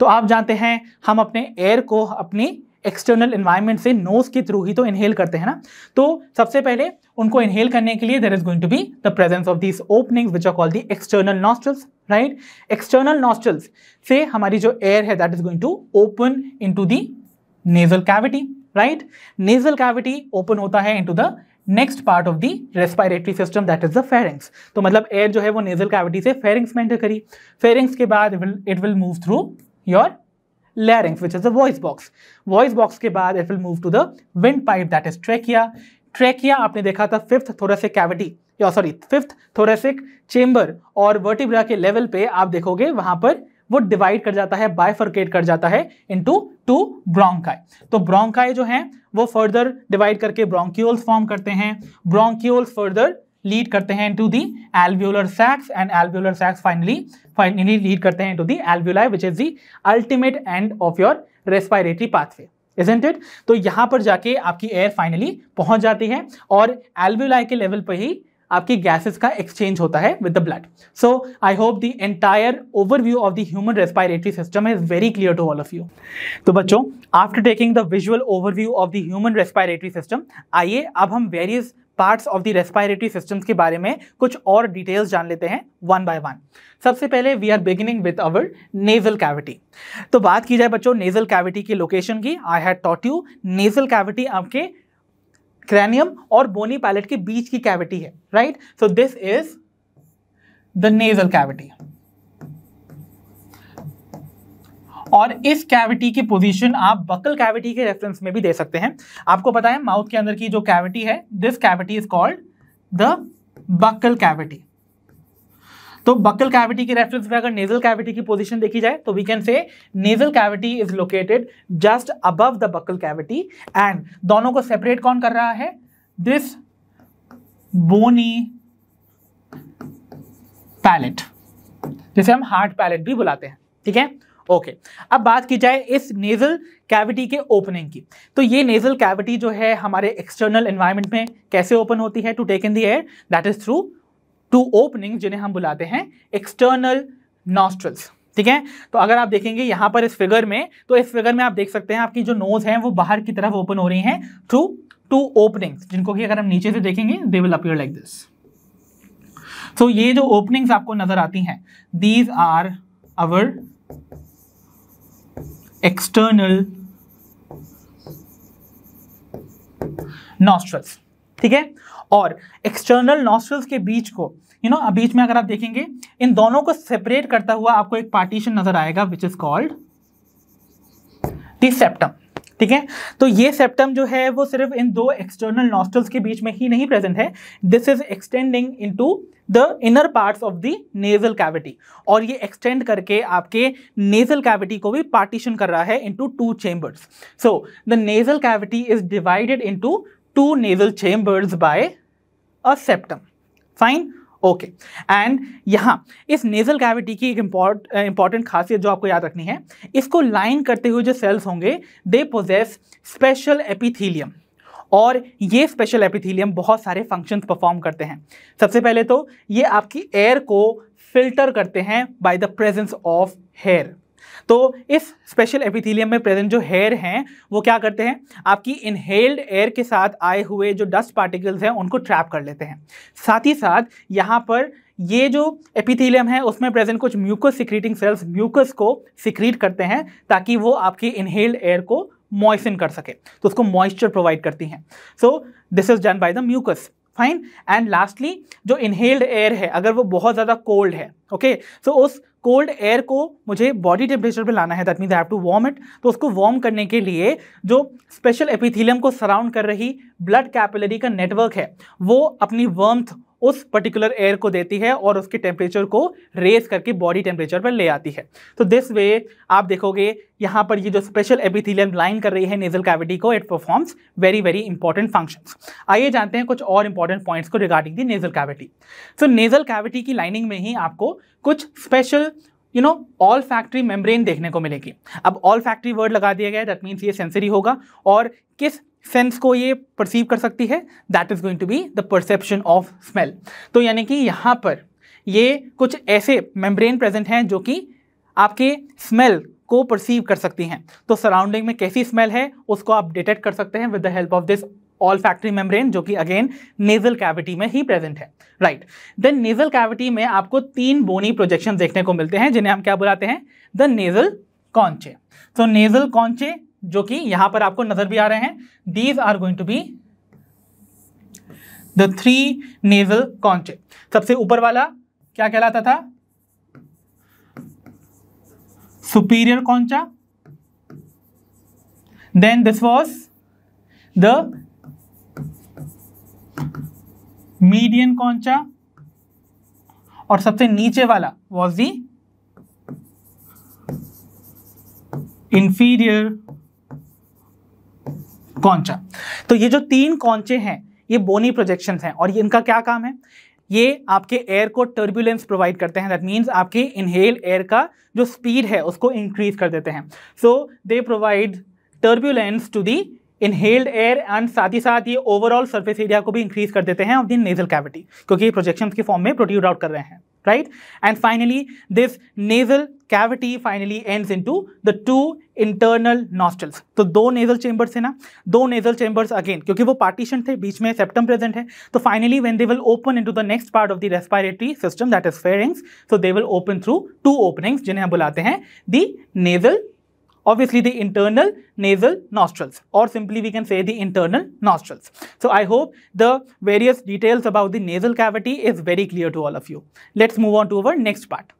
तो आप जानते हैं, हम अपने एयर को अपनी एक्सटर्नल इन्वायरमेंट से नोज़ के थ्रू ही तो इनहेल करते हैं ना? तो सबसे पहले उनको इनहेल करने के लिए there is going to be the presence of these opening which are call the external nostrils right external nostrils से हमारी जो एयर है that is going to open into the nasal cavity right nasal cavity open होता है into the next part of the respiratory system that is the pharynx तो मतलब air जो है वो नेजल कैविटी से फेरिंग्स में एंटर करी। फेरिंग्स के बाद it will move through your larynx which is the voice box. Voice box के बाद it will move to the windpipe that is trachea. Trachea, आपने देखा था फिफ्थ thoracic cavity, या सॉरी फिफ्थ thoracic चेम्बर और vertebra के level पे आप देखोगे वहाँ पर वो डिवाइड कर जाता है बाइफर्केट कर जाता है इनटू टू ब्रोंकाई तो ब्रोंकाई जो है, वो फर्दर डिवाइड करके ब्रोंक्यूल्स फॉर्म करते हैं। ब्रोंक्यूल्स फर्दर लीड करते हैं to the alveolar sacs and alveolar sacs finally finally lead करते हैं to the alveoli which is the ultimate end of your respiratory pathway isn't it तो यहाँ पर जाके आपकी एयर फाइनली पहुँच जाती है और एल्व्यूलाई के लेवल पर ही आपकी गैसेस का एक्सचेंज होता है with the blood so I hope the entire overview of the human respiratory system is very clear to all of you तो बच्चों after taking the visual overview of the human respiratory system आइए, अब हम various parts of the respiratory systems के बारे में कुछ और डिटेल्स जान लेते हैं वन बाय वन सबसे पहले we are beginning with our nasal cavity तो बात की जाए बच्चों नेजल कैविटी की लोकेशन की I had taught you nasal cavity आपके क्रैनियम और बोनी पैलेट के बीच की कैविटी है right so this is the nasal cavity और इस कैविटी की पोजीशन आप बकल कैविटी के रेफरेंस में भी दे सकते हैं। आपको पता है माउथ के अंदर की जो कैविटी है this cavity is called the buccal cavity तो बकल कैविटी के रेफरेंस में अगर नेजल कैविटी की पोजीशन देखी जाए तो we can say nasal cavity is located just above the buccal cavity and दोनों को सेपरेट कौन कर रहा है? दिस बोनी पैलेट जिसे हम हार्ट पैलेट भी बुलाते हैं, ठीक है? ओके. अब बात की जाए इस नेजल कैविटी के ओपनिंग की। तो ये नेजल कैविटी जो है हमारे एक्सटर्नल एनवायरनमेंट में कैसे ओपन होती है? To take in the air that is through two opening जिन्हें हम बुलाते हैं एक्सटर्नल नॉस्ट्रल्स ठीक है? तो अगर आप देखेंगे यहाँ पर इस फिगर में तो इस फिगर में आप देख सकते हैं आपकी जो नोज़ है, वो बाहर की तरफ़ ओपन हो रही है थ्रू टू ओपनिंग्स जिनको कि अगर हम नीचे से देखेंगे they will appear like this so ये जो ओपनिंग्स आपको नज़र आती हैं these are our external nostrils ठीक है? और एक्सटर्नल नॉस्ट्रल्स के बीच को यू नो बीच में अगर आप देखेंगे, इन दोनों को सेपरेट करता हुआ आपको एक पार्टीशन नज़र आएगा which is called the septum ठीक है? तो ये सेप्टम जो है, वो सिर्फ़ इन दो एक्सटर्नल नॉस्टल्स के बीच में ही नहीं प्रेजेंट है। This is extending into the inner parts of the nasal cavity और ये एक्सटेंड करके आपके नेजल कैविटी को भी पार्टीशन कर रहा है into two chambers so the nasal cavity is divided into two nasal chambers by a septum fine okay and यहाँ, इस नेजल कैविटी की एक इंपॉर्टेंट खासियत जो आपको याद रखनी है, इसको लाइन करते हुए जो सेल्स होंगे दे पोजेस स्पेशल एपिथीलियम और ये स्पेशल एपिथीलियम बहुत सारे फ़ंक्शंस परफॉर्म करते हैं. सबसे पहले तो ये आपकी एयर को फ़िल्टर करते हैं by the presence of hair तो इस स्पेशल एपिथीलियम में प्रेजेंट जो हेयर हैं, वो क्या करते हैं? आपकी इनहेल्ड एयर के साथ आए हुए जो डस्ट पार्टिकल्स हैं, उनको ट्रैप कर लेते हैं। साथ ही साथ, यहाँ पर ये जो एपिथीलियम है, उसमें प्रेजेंट कुछ म्यूकस सिक्रीटिंग सेल्स म्यूकस को सिक्रीट करते हैं, ताकि वो आपकी इनहेल्ड एयर को मॉइसन कर सके। तो उसको मॉइस्चर प्रोवाइड करती हैं। So this is done by the mucus fine and lastly जो इनहेल्ड एयर है, अगर वो बहुत ज़्यादा कोल्ड है ओके okay? सो so, उस कोल्ड एयर को मुझे बॉडी टेम्परेचर पे लाना है that mean have to warm it तो उसको वार्म करने के लिए जो स्पेशल एपिथीलियम को सराउंड कर रही ब्लड कैपिलरी का नेटवर्क है, वो अपनी वर्मथ उस पर्टिकुलर एयर को देती है और उसके टेम्परेचर को रेज करके बॉडी टेम्परेचर पर ले आती है। तो दिस वे आप देखोगे, यहाँ पर ये जो स्पेशल एपिथीलियम लाइन कर रही है नेजल कैविटी को it performs very very important functions आइए जानते हैं कुछ और इंपॉर्टेंट पॉइंट्स को regarding the nasal cavity so nasal cavity की लाइनिंग में ही आपको कुछ special you know olfactory membrane देखने को मिलेगी। अब ऑल फैक्ट्री वर्ड लगा दिया गया दैट मीन्स ये सेंसरी होगा और किस सेंस को ये परसीव कर सकती है that is going to be the perception of smell तो यानी कि यहाँ पर ये कुछ ऐसे मेम्ब्रेन प्रेजेंट हैं जो कि आपके स्मेल को परसीव कर सकती हैं। तो सराउंडिंग में कैसी स्मेल है, उसको आप डिटेक्ट कर सकते हैं with the help of this olfactory membrane जो कि अगेन नेजल कैविटी में ही प्रेजेंट है। राइट देन नेजल कैविटी में आपको तीन बोनी प्रोजेक्शन देखने को मिलते हैं, जिन्हें हम क्या बुलाते हैं? द नेजल कॉन्चे तो नेजल कॉन्चे जो कि यहाँ पर आपको नज़र भी आ रहे हैं। These are going to be the three nasal conchae सबसे ऊपर वाला क्या कहलाता था? Superior concha then this was the median concha और सबसे नीचे वाला वॉज़ दी इंफीरियर कौनचा? तो ये जो तीन कौनचे हैं, ये बोनी प्रोजेक्शन हैं। और ये इनका क्या काम है? ये आपके एयर को टर्बुलेंस प्रोवाइड करते हैं। दैट मीन्स आपके इनहेल एयर का जो स्पीड है, उसको इंक्रीज कर देते हैं। So they provide turbulence to the inhaled air and साथ ही साथ ये ओवरऑल सर्फेस एरिया को भी इंक्रीज कर देते हैं ऑफ़ दी नेजल कैविटी क्योंकि ये प्रोजेक्शन के फॉर्म में प्रोड्यूड आउट कर रहे हैं right and finally this nasal cavity finally ends into the two internal nostrils. तो दो nasal chambers है ना दो nasal chambers again क्योंकि वो partition थे बीच में septum present है तो finally when they will open into the next part of the respiratory system that is pharynx so they will open through two openings जिन्हें हम बुलाते हैं the nasal obviously the internal nasal nostrils or simply we can say the internal nostrils. So I hope the various details about the nasal cavity is very clear to all of you. Let's move on to our next part.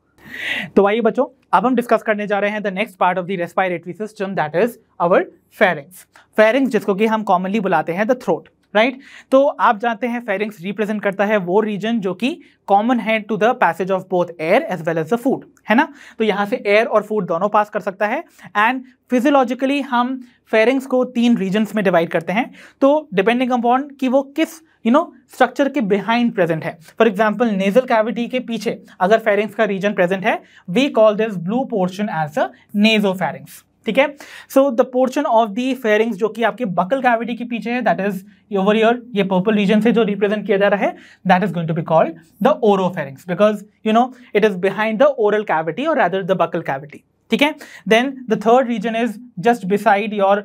तो आइए बच्चों, अब हम discuss करने जा रहे हैं the next part of the respiratory system that is our pharynx pharynx जिसको कि हम कॉमनली बुलाते हैं द थ्रोट राइट तो आप जानते हैं फेरिंग्स रिप्रेजेंट करता है वो रीजन जो कि कॉमन है to the passage of both air as well as the food है ना? तो यहाँ से एयर और फ़ूड दोनों पास कर सकता है। एंड फिजियोलॉजिकली हम फेरिंग्स को तीन रीजन्स में डिवाइड करते हैं। तो डिपेंडिंग अपॉन कि वो किस यू नो स्ट्रक्चर के बिहाइंड प्रेजेंट है. फॉर एग्ज़ाम्पल नेजल कैविटी के पीछे अगर फेरिंग्स का रीजन प्रेजेंट है we call this blue portion as a nasopharynx ठीक है? So the portion of the fairings जो कि आपके बकल कैविटी के पीछे है दैट इज़ ओवर योर ये पर्पल रीजन से जो रिप्रेजेंट किया जा रहा है that is going to be called the oropharynx because you know it is behind the oral cavity और अदर द बकल कैविटी ठीक है? Then the third region is just beside your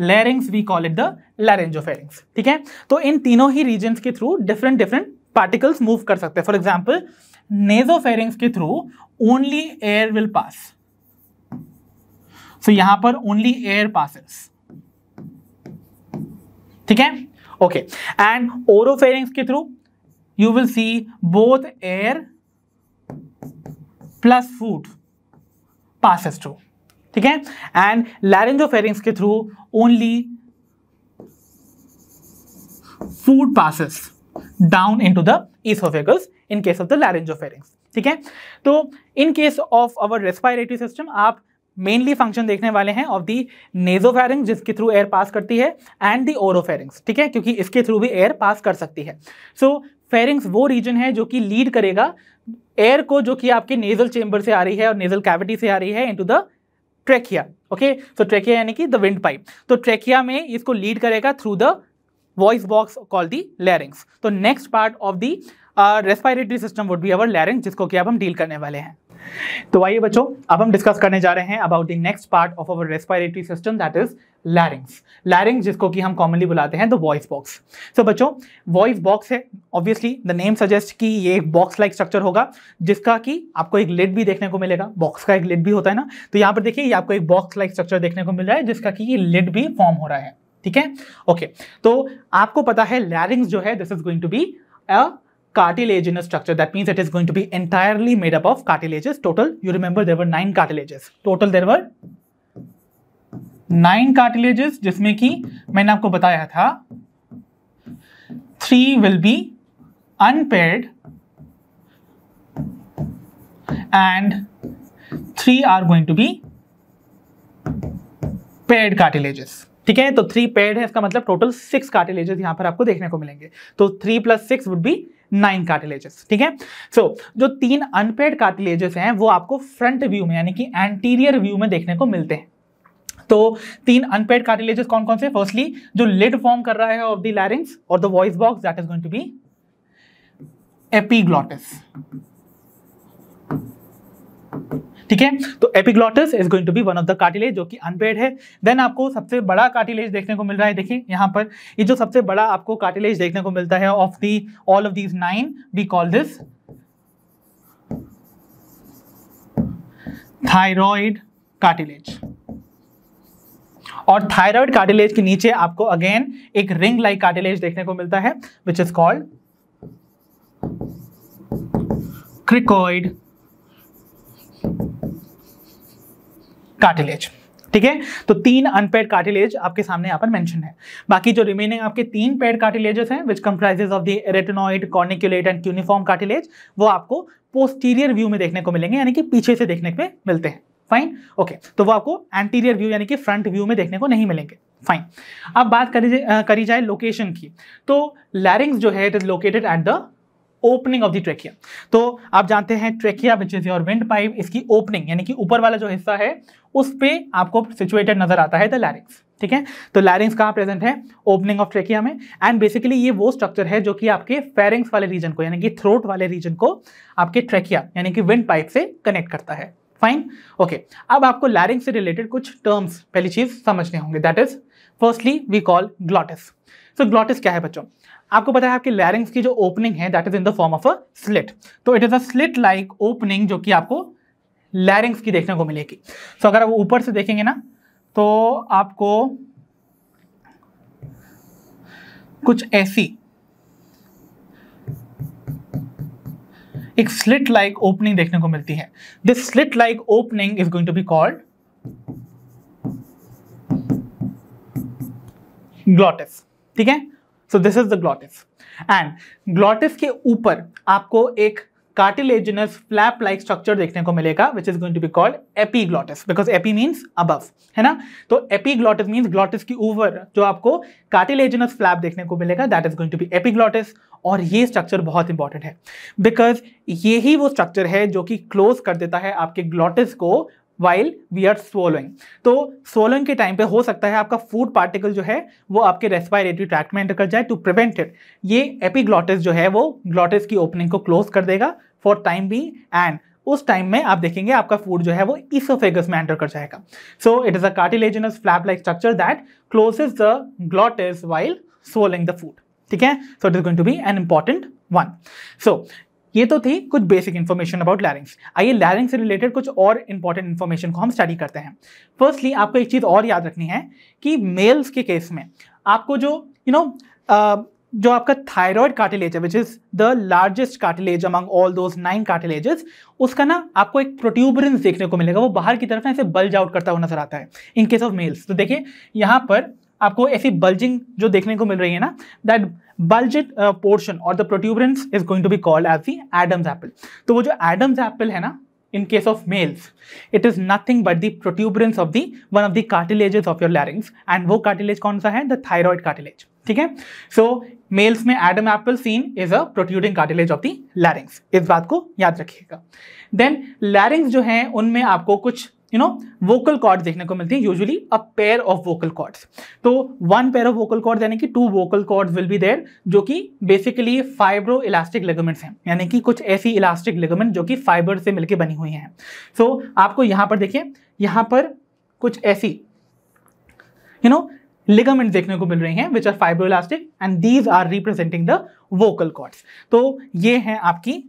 larynx we call it the laryngopharynx ठीक है? तो इन तीनों ही region के through different different particles move कर सकते हैं। फॉर एग्ज़ाम्पल नेजोफेरिंग्स के through only air will pass so यहाँ पर ओनली एयर पासिस ठीक है? ओके एंड ओरोफेरिंग्स के through you will see both air plus food passes through ठीक है? एंड लैरेंजोफेरिंग्स के through only food passes down into the esophagus in case of the laryngopharynx ठीक है? तो in case of our respiratory system आप mainly function देखने वाले हैं ऑफ़ दी नेजोफेरिंग जिसके थ्रू एयर पास करती है एंड दी ओरोफेरिंग्स ठीक है? क्योंकि इसके थ्रू भी एयर पास कर सकती है। सो so, फेरिंग्स वो रीजन है जो कि लीड करेगा एयर को जो कि आपके नेजल चेंबर से आ रही है और नेजल कैविटी से आ रही है into the trachea okay so trachea यानी कि द विंड पाइप तो ट्रेकिया में इसको लीड करेगा through the voice box call the larynx तो next part of the respiratory system would be our larynx जिसको कि अब हम डील करने वाले हैं. तो आइए बच्चों, अब हम डिस्कस करने जा रहे हैं about the next part of our respiratory system that is larynx larynx जिसको कि हम कॉमनली बुलाते हैं द वॉइस बॉक्स सो बच्चों वॉइस बॉक्स है ऑब्वियसली द नेम सजेस्ट कि ये एक बॉक्स लाइक स्ट्रक्चर होगा, जिसका कि आपको एक लिड भी देखने को मिलेगा बॉक्स का एक लिड भी होता है ना? तो यहाँ पर देखिए, ये आपको एक बॉक्स लाइक स्ट्रक्चर देखने को मिल रहा है, जिसका कि ये लिड भी फॉर्म हो रहा है, ठीक है? ओके तो आपको पता है लैरिंग्स जो है this is going to be a cartilaginous structure. That means it is going to be entirely made up of cartilages, total. You remember there were nine cartilages. Total there were nine cartilages, जिसमें कि मैंने आपको बताया था three will be unpaired and three are going to be paired cartilages ठीक है? तो three paid है, इसका मतलब टोटल सिक्स कार्टिलेजेस यहाँ पर आपको देखने को मिलेंगे। तो three plus six would be nine cartilages ठीक है? सो जो तीन अनपेड कार्टिलेजेस हैं, वो आपको फ्रंट व्यू में, यानी कि एंटीरियर व्यू में देखने को मिलते हैं। तो तीन अनपेड कार्टिलेजेस कौन कौन से? फर्स्टली जो लिड फॉर्म कर रहा है ऑफ़ द लैरिंग्स और the voice box that is going to be epiglottis ठीक है? तो epiglottis is going to be one of the cartilage जो कि अनपेड है. देन आपको सबसे बड़ा कार्टिलेज देखने को मिल रहा है, देखिए, यहाँ पर। ये जो सबसे बड़ा आपको कार्टिलेज देखने को मिलता है of the all of these nine we call this thyroid cartilage और थायराइड कार्टिलेज के नीचे आपको अगेन एक रिंग लाइक कार्टिलेज देखने को मिलता है which is called cricoid cartilage ठीक है? तो तीन अनपेड कार्टिलेज आपके सामने यहाँ पर मेंशन है। बाकी जो रिमेनिंग आपके तीन पेड कार्टिलेजेस हैं which comprises of the retinoid corniculate and cuneiform cartilage वो आपको पोस्टीरियर व्यू में देखने को मिलेंगे, यानी कि पीछे से देखने को मिलते हैं। फाइन ओके तो वो आपको एंटीरियर व्यू यानी कि फ्रंट व्यू में देखने को नहीं मिलेंगे। फाइन अब बात करी जाए करी जाए लोकेशन की। तो लैरिंग्स जो है it is located at the opening of the trachea तो आप जानते हैं trachea which is your wind pipe इसकी ओपनिंग यानी कि ऊपर वाला जो हिस्सा है, उस पर आपको सिचुएटेड नज़र आता है द लैरिंग्स ठीक है? तो लैरिंग्स कहाँ प्रेजेंट है? ओपनिंग ऑफ़ ट्रेकिया में। एंड बेसिकली ये वो स्ट्रक्चर है जो कि आपके फेरिंग्स वाले रीजन को, यानी कि थ्रोट वाले रीजन को आपके ट्रेकिया यानी कि विंड पाइप से कनेक्ट करता है। फाइन ओके अब आपको लैरिंग से रिलेटेड कुछ टर्म्स पहली चीज़ समझने होंगे that is firstly we call glottis so glottis क्या है बच्चों? आपको पता है आपकी लैरिंग्स की जो ओपनिंग है that is in the form of a slit तो it is a slit like opening जो कि आपको लैरिंग्स की देखने को मिलेगी. सो so, अगर आप ऊपर से देखेंगे ना तो आपको कुछ ऐसी एक स्लिट लाइक ओपनिंग देखने को मिलती है। This slit like opening is going to be called glottis ठीक है? So this is the glottis and glottis के ऊपर आपको एक कार्टिलेजिनस फ्लैप लाइक स्ट्रक्चर देखने को मिलेगा which is going to be called epiglottis because epi means above है ना? तो एपीग्लॉटिस मीन्स ग्लॉटिस की ऊपर जो आपको कार्टिलेजिनस फ्लैप देखने को मिलेगा that is going to be epiglottis और ये स्ट्रक्चर बहुत इंपॉर्टेंट है बिकॉज़ ये ही वो स्ट्रक्चर है जो कि क्लोज कर देता है आपके ग्लॉटिस को वाइल वी आर swallowing. तो swallowing के टाइम पे हो सकता है आपका फ़ूड पार्टिकल जो है, वो आपके रेस्पायरेटरी ट्रैक्ट में एंटर कर जाए टू प्रिवेंट इट ये एपीग्लॉटिस जो है, वो ग्लॉटिस की ओपनिंग को क्लोज कर देगा फॉर टाइम बी एंड उस टाइम में आप देखेंगे आपका फ़ूड जो है, वो इसोफेगस में एंटर कर जाएगा. So it is a cartilaginous flap like structure that closes the glottis while swallowing the food ठीक है? So it is going to be an important one so ये तो थी कुछ बेसिक इन्फॉर्मेशन अबाउट लैरिंग्स आइए larynx से related कुछ और इंपॉर्टेंट इन्फॉर्मेशन को हम स्टडी करते हैं। फर्स्टली आपको एक चीज़ और याद रखनी है कि मेल्स के केस में आपको जो यू you नो know, जो आपका थायराइड कार्टिलेज है which is the largest cartilage among all those nine cartilages उसका ना आपको एक प्रोट्यूबरेंस देखने को मिलेगा। वो बाहर की तरफ़ ना ऐसे बल्ज आउट करता हुआ नज़र आता है इन केस ऑफ़ मेल्स तो देखिए यहाँ पर आपको ऐसी बल्जिंग जो देखने को मिल रही है ना दैट बल्जेड पोर्शन और the protuberance is going to be called as the Adam's apple तो वो जो एडम्स एप्पल है ना, in case of males, it is nothing but the protuberance of the, one of the cartilages of your larynx. And वो cartilage कौन सा है? The thyroid cartilage. ठीक है? सो मेल्स में Adam apple seen is a protruding cartilage of the larynx इस बात को याद रखिएगा। देन लैरिंग्स जो है, उनमें आपको कुछ यू नो वोकल कॉर्ड देखने को मिलती है usually a pair of vocal cords तो one pair of vocal cord यानी कि two vocal cords will be there जो कि बेसिकली फाइब्रो इलास्टिक लिगामेंट्स हैं. यानी कि कुछ ऐसी इलास्टिक लिगामेंट जो कि फाइबर से मिलकर बनी हुई हैं. सो so, आपको यहाँ पर देखिए यहाँ पर कुछ ऐसी यू नो लिगामेंट देखने को मिल रही हैं which are fibro elastic and these are representing the vocal cords तो ये हैं आपकी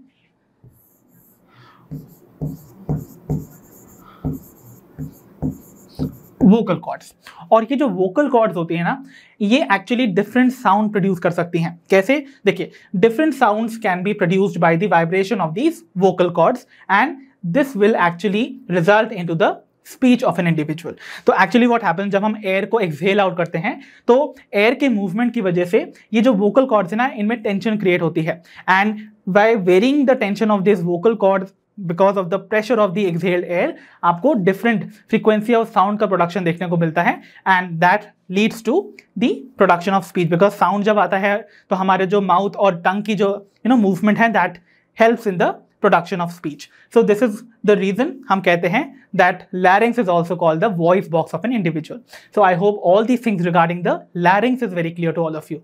वोकल कॉर्ड्स और ये जो वोकल कॉर्ड्स होती हैं ना, ये एक्चुअली डिफरेंट साउंड प्रोड्यूस कर सकती हैं। कैसे? देखिए different sounds can be produced by the vibration of these vocal cords and this will actually result into the speech of an individual तो एक्चुअली व्हाट हैपन जब हम एयर को exhale out करते हैं तो एयर के मूवमेंट की वजह से ये जो वोकल कॉर्ड्स है ना, इनमें टेंशन क्रिएट होती है। And by varying the tension of this vocal cords because of the pressure of the exhaled air आपको डिफरेंट फ्रीक्वेंसी ऑफ़ साउंड का प्रोडक्शन देखने को मिलता है and that leads to the production of speech because sound जब आता है तो हमारे जो माउथ और टंग की जो यू नो मूवमेंट है that helps in the production of speech so this is the reason हम कहते हैं that larynx is also called the voice box of an individual so I hope all these things regarding the larynx is very clear to all of you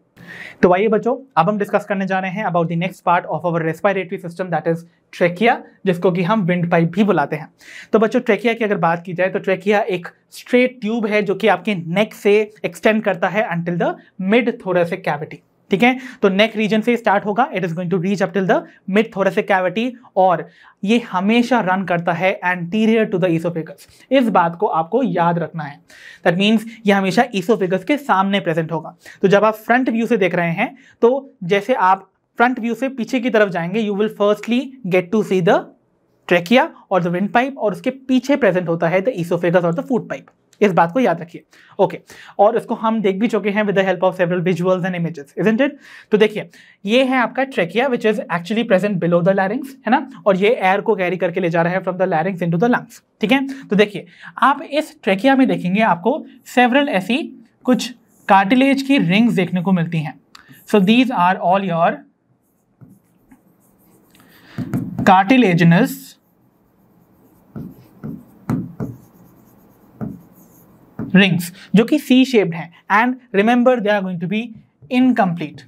तो आइए बच्चों, अब हम discuss करने जा रहे हैं about the next part of our respiratory system that is trachea जिसको कि हम विंड पाइप भी बुलाते हैं। तो बच्चों ट्रेकिया की अगर बात की जाए तो ट्रेकिया एक स्ट्रेट ट्यूब है जो कि आपके नेक से एक्सटेंड करता है until the mid thoracic cavity ठीक है? तो नेक रीजन से स्टार्ट होगा। It is going to reach up till the mid thoracic cavity और ये हमेशा रन करता है एंटीरियर टू द ईसोफेगस इस बात को आपको याद रखना है। दैट मीन्स ये हमेशा ईसोफेगस के सामने प्रेजेंट होगा। तो जब आप फ्रंट व्यू से देख रहे हैं तो जैसे आप फ्रंट व्यू से पीछे की तरफ़ जाएँगे you will firstly get to see the trachea और द विंड पाइप और उसके पीछे प्रेजेंट होता है द ईसोफेगस और द फ़ूड पाइप इस बात को याद रखिए। ओके और इसको हम देख भी चुके हैं with the help of several visuals and images isn't it तो देखिए, ये है आपका trachea which is actually present below the larynx है ना? और ये एयर को कैरी करके ले जा रहा है from the larynx into the lungs ठीक है? तो देखिए, आप इस ट्रेकिया में देखेंगे आपको सेवरल ऐसी कुछ कार्टिलेज की रिंग्स देखने को मिलती हैं। So these are all your cartilaginous rings जो कि सी शेप्ड हैं. And remember they are going to be incomplete